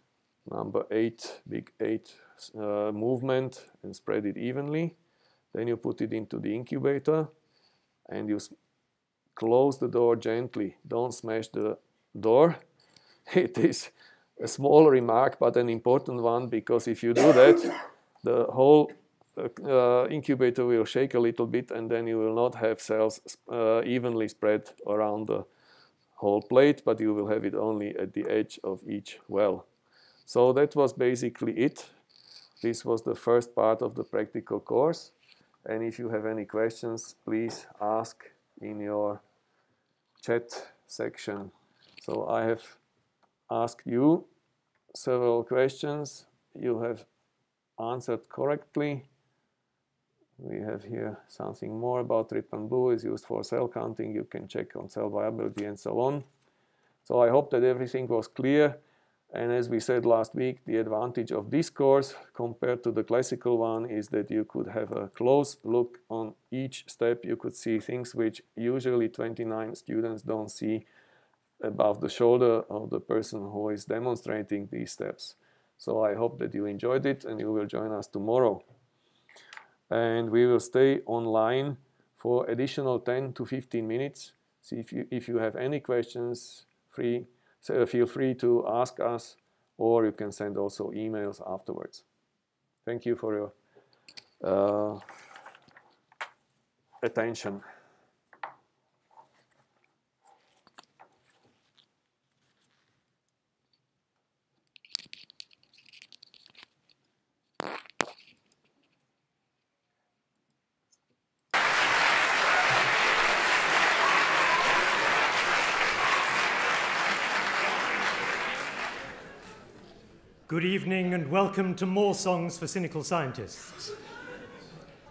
number 8, big 8 uh, movement and spread it evenly. Then you put it into the incubator and you close the door gently. Don't smash the door. *laughs* It is a small remark, but an important one because if you do that, the whole uh, incubator will shake a little bit and then you will not have cells uh, evenly spread around the whole plate, but you will have it only at the edge of each well. So that was basically it. This was the first part of the practical course. And if you have any questions, please ask in your chat section. So I have asked you several questions. You have answered correctly. We have here something more about trypan blue is used for cell counting. You can check on cell viability and so on. So I hope that everything was clear. And as we said last week, the advantage of this course compared to the classical one is that you could have a close look on each step. You could see things which usually 29 students don't see above the shoulder of the person who is demonstrating these steps. So I hope that you enjoyed it and you will join us tomorrow. And we will stay online for additional 10 to 15 minutes. See if you, if you have any questions, free, so feel free to ask us or you can send also emails afterwards. Thank you for your uh, attention. Good evening and welcome to more songs for cynical scientists.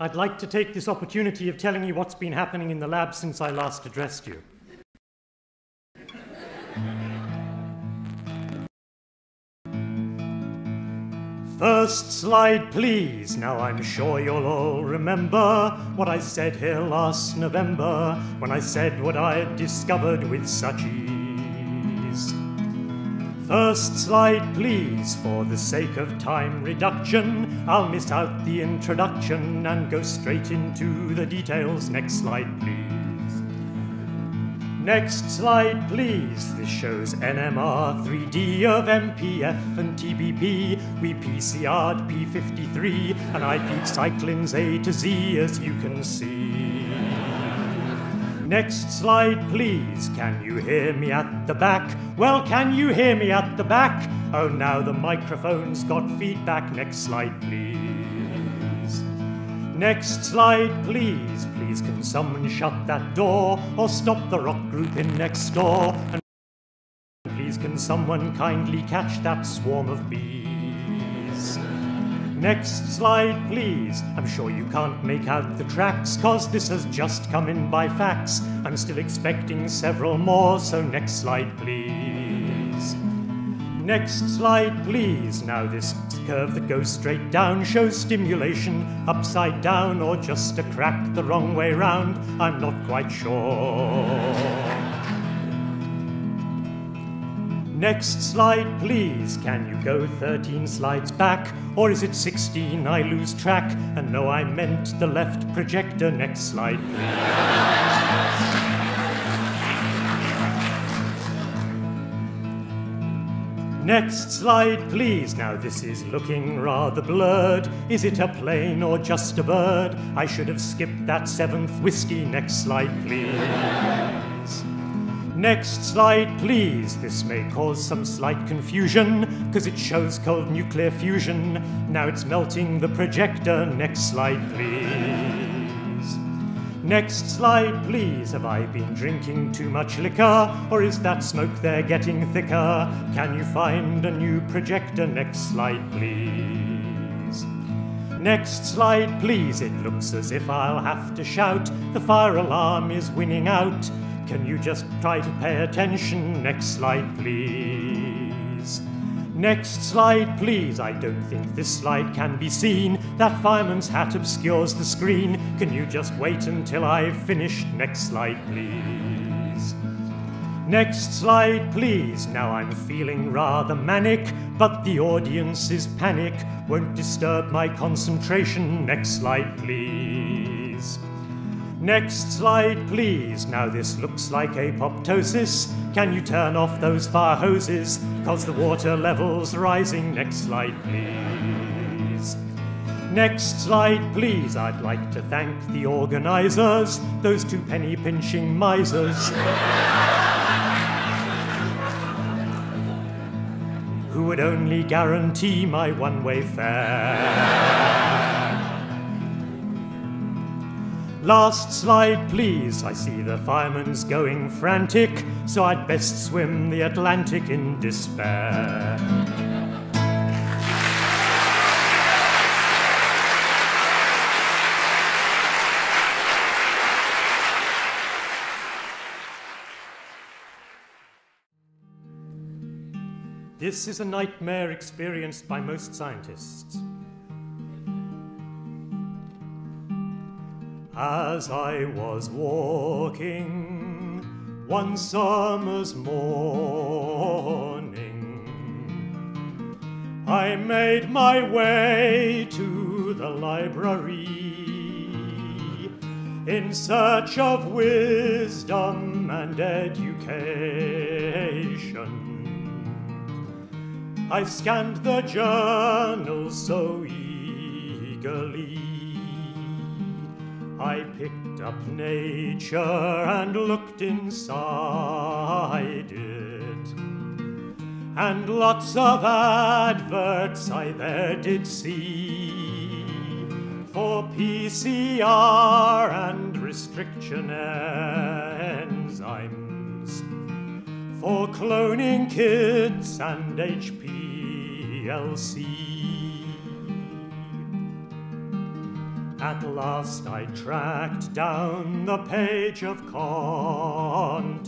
I'd like to take this opportunity of telling you what's been happening in the lab since I last addressed you. First slide, please. Now I'm sure you'll all remember what I said here last November when I said what I discovered with such ease. First slide, please. For the sake of time reduction, I'll miss out the introduction and go straight into the details. Next slide, please. Next slide, please. This shows NMR 3D of MPF and TBP. We PCR'd P53 and I peaked cyclins A to Z, as you can see. Next slide, please. Can you hear me at the back? Well, can you hear me at the back? Oh, now the microphone's got feedback. Next slide, please. Next slide, please. Please, can someone shut that door or stop the rock group in next door? And please, can someone kindly catch that swarm of bees? Next slide, please. I'm sure you can't make out the tracks, cause this has just come in by fax. I'm still expecting several more, so next slide, please. Next slide, please. Now, this curve that goes straight down shows stimulation upside down or just a crack the wrong way round. I'm not quite sure. Next slide, please. Can you go 13 slides back? Or is it 16? I lose track. And no, I meant the left projector. Next slide, please. Next slide, please. Now, this is looking rather blurred. Is it a plane or just a bird? I should have skipped that seventh whiskey. Next slide, please. Next slide, please. This may cause some slight confusion, because it shows cold nuclear fusion. Now it's melting the projector. Next slide, please. Next slide, please. Have I been drinking too much liquor, or is that smoke there getting thicker? Can you find a new projector? Next slide, please. Next slide, please. It looks as if I'll have to shout. The fire alarm is winning out. Can you just try to pay attention? Next slide, please. Next slide, please. I don't think this slide can be seen. That fireman's hat obscures the screen. Can you just wait until I've finished? Next slide, please. Next slide, please. Now I'm feeling rather manic, but the audience's panic won't disturb my concentration. Next slide, please. Next slide, please. Now this looks like apoptosis. Can you turn off those fire hoses? Cause the water level's rising. Next slide, please. Next slide, please. I'd like to thank the organizers, those two penny pinching misers. *laughs* who would only guarantee my one way fare. Last slide, please. I see the fireman's going frantic, so I'd best swim the Atlantic in despair. This is a nightmare experienced by most scientists. As I was walking one summer's morning, I made my way to the library in search of wisdom and education. I scanned the journals so eagerly I picked up nature and looked inside it. And lots of adverts I there did see for PCR and restriction enzymes, for cloning kits and HPLC. At last I tracked down the page of contents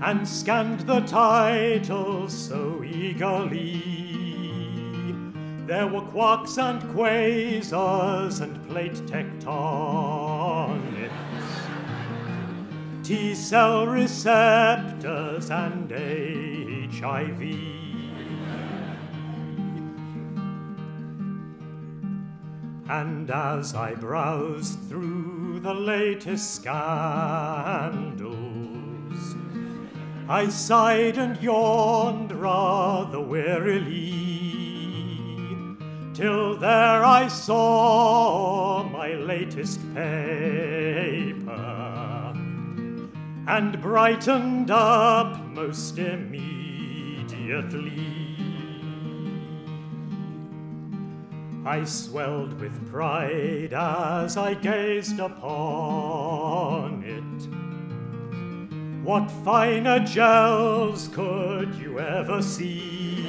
and scanned the titles so eagerly. There were quarks and quasars and plate tectonics, T cell receptors and HIV. And as I browsed through the latest scandals, I sighed and yawned rather wearily, till there I saw my latest paper, and brightened up most immediately. I swelled with pride as I gazed upon it. What finer gels could you ever see?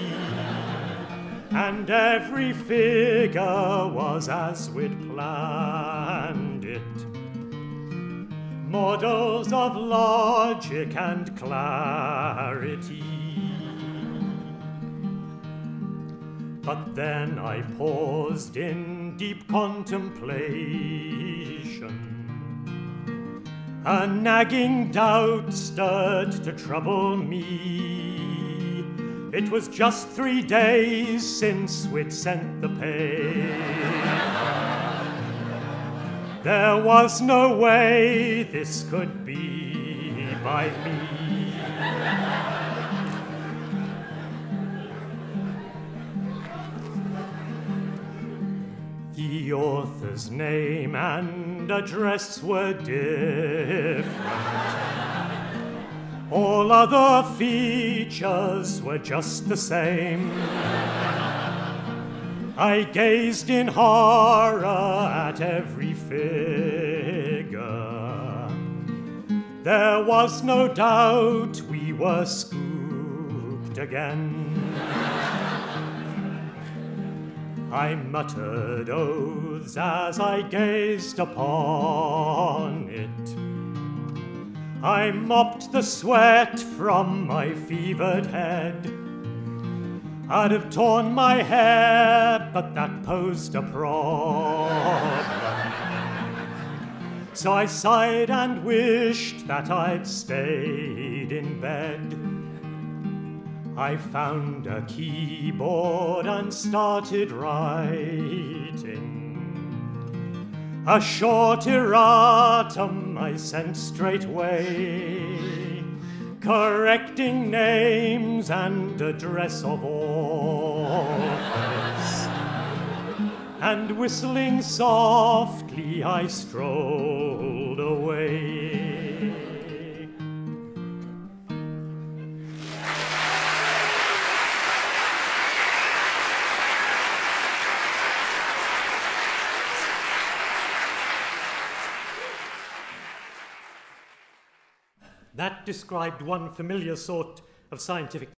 And every figure was as we'd planned it. Models of logic and clarity. But then I paused in deep contemplation. A nagging doubt stirred to trouble me. It was just three days since we'd sent the paper. There was no way this could be by me. The author's name and address were different. All other features were just the same. I gazed in horror at every figure. There was no doubt we were scooped again. I muttered oaths as I gazed upon it. I mopped the sweat from my fevered head. I'd have torn my hair, but that posed a problem. So I sighed and wished that I'd stayed in bed. I found a keyboard and started writing. A short erratum I sent straightway, correcting names and address of authors. and whistling softly, I strolled away. That described one familiar sort of scientific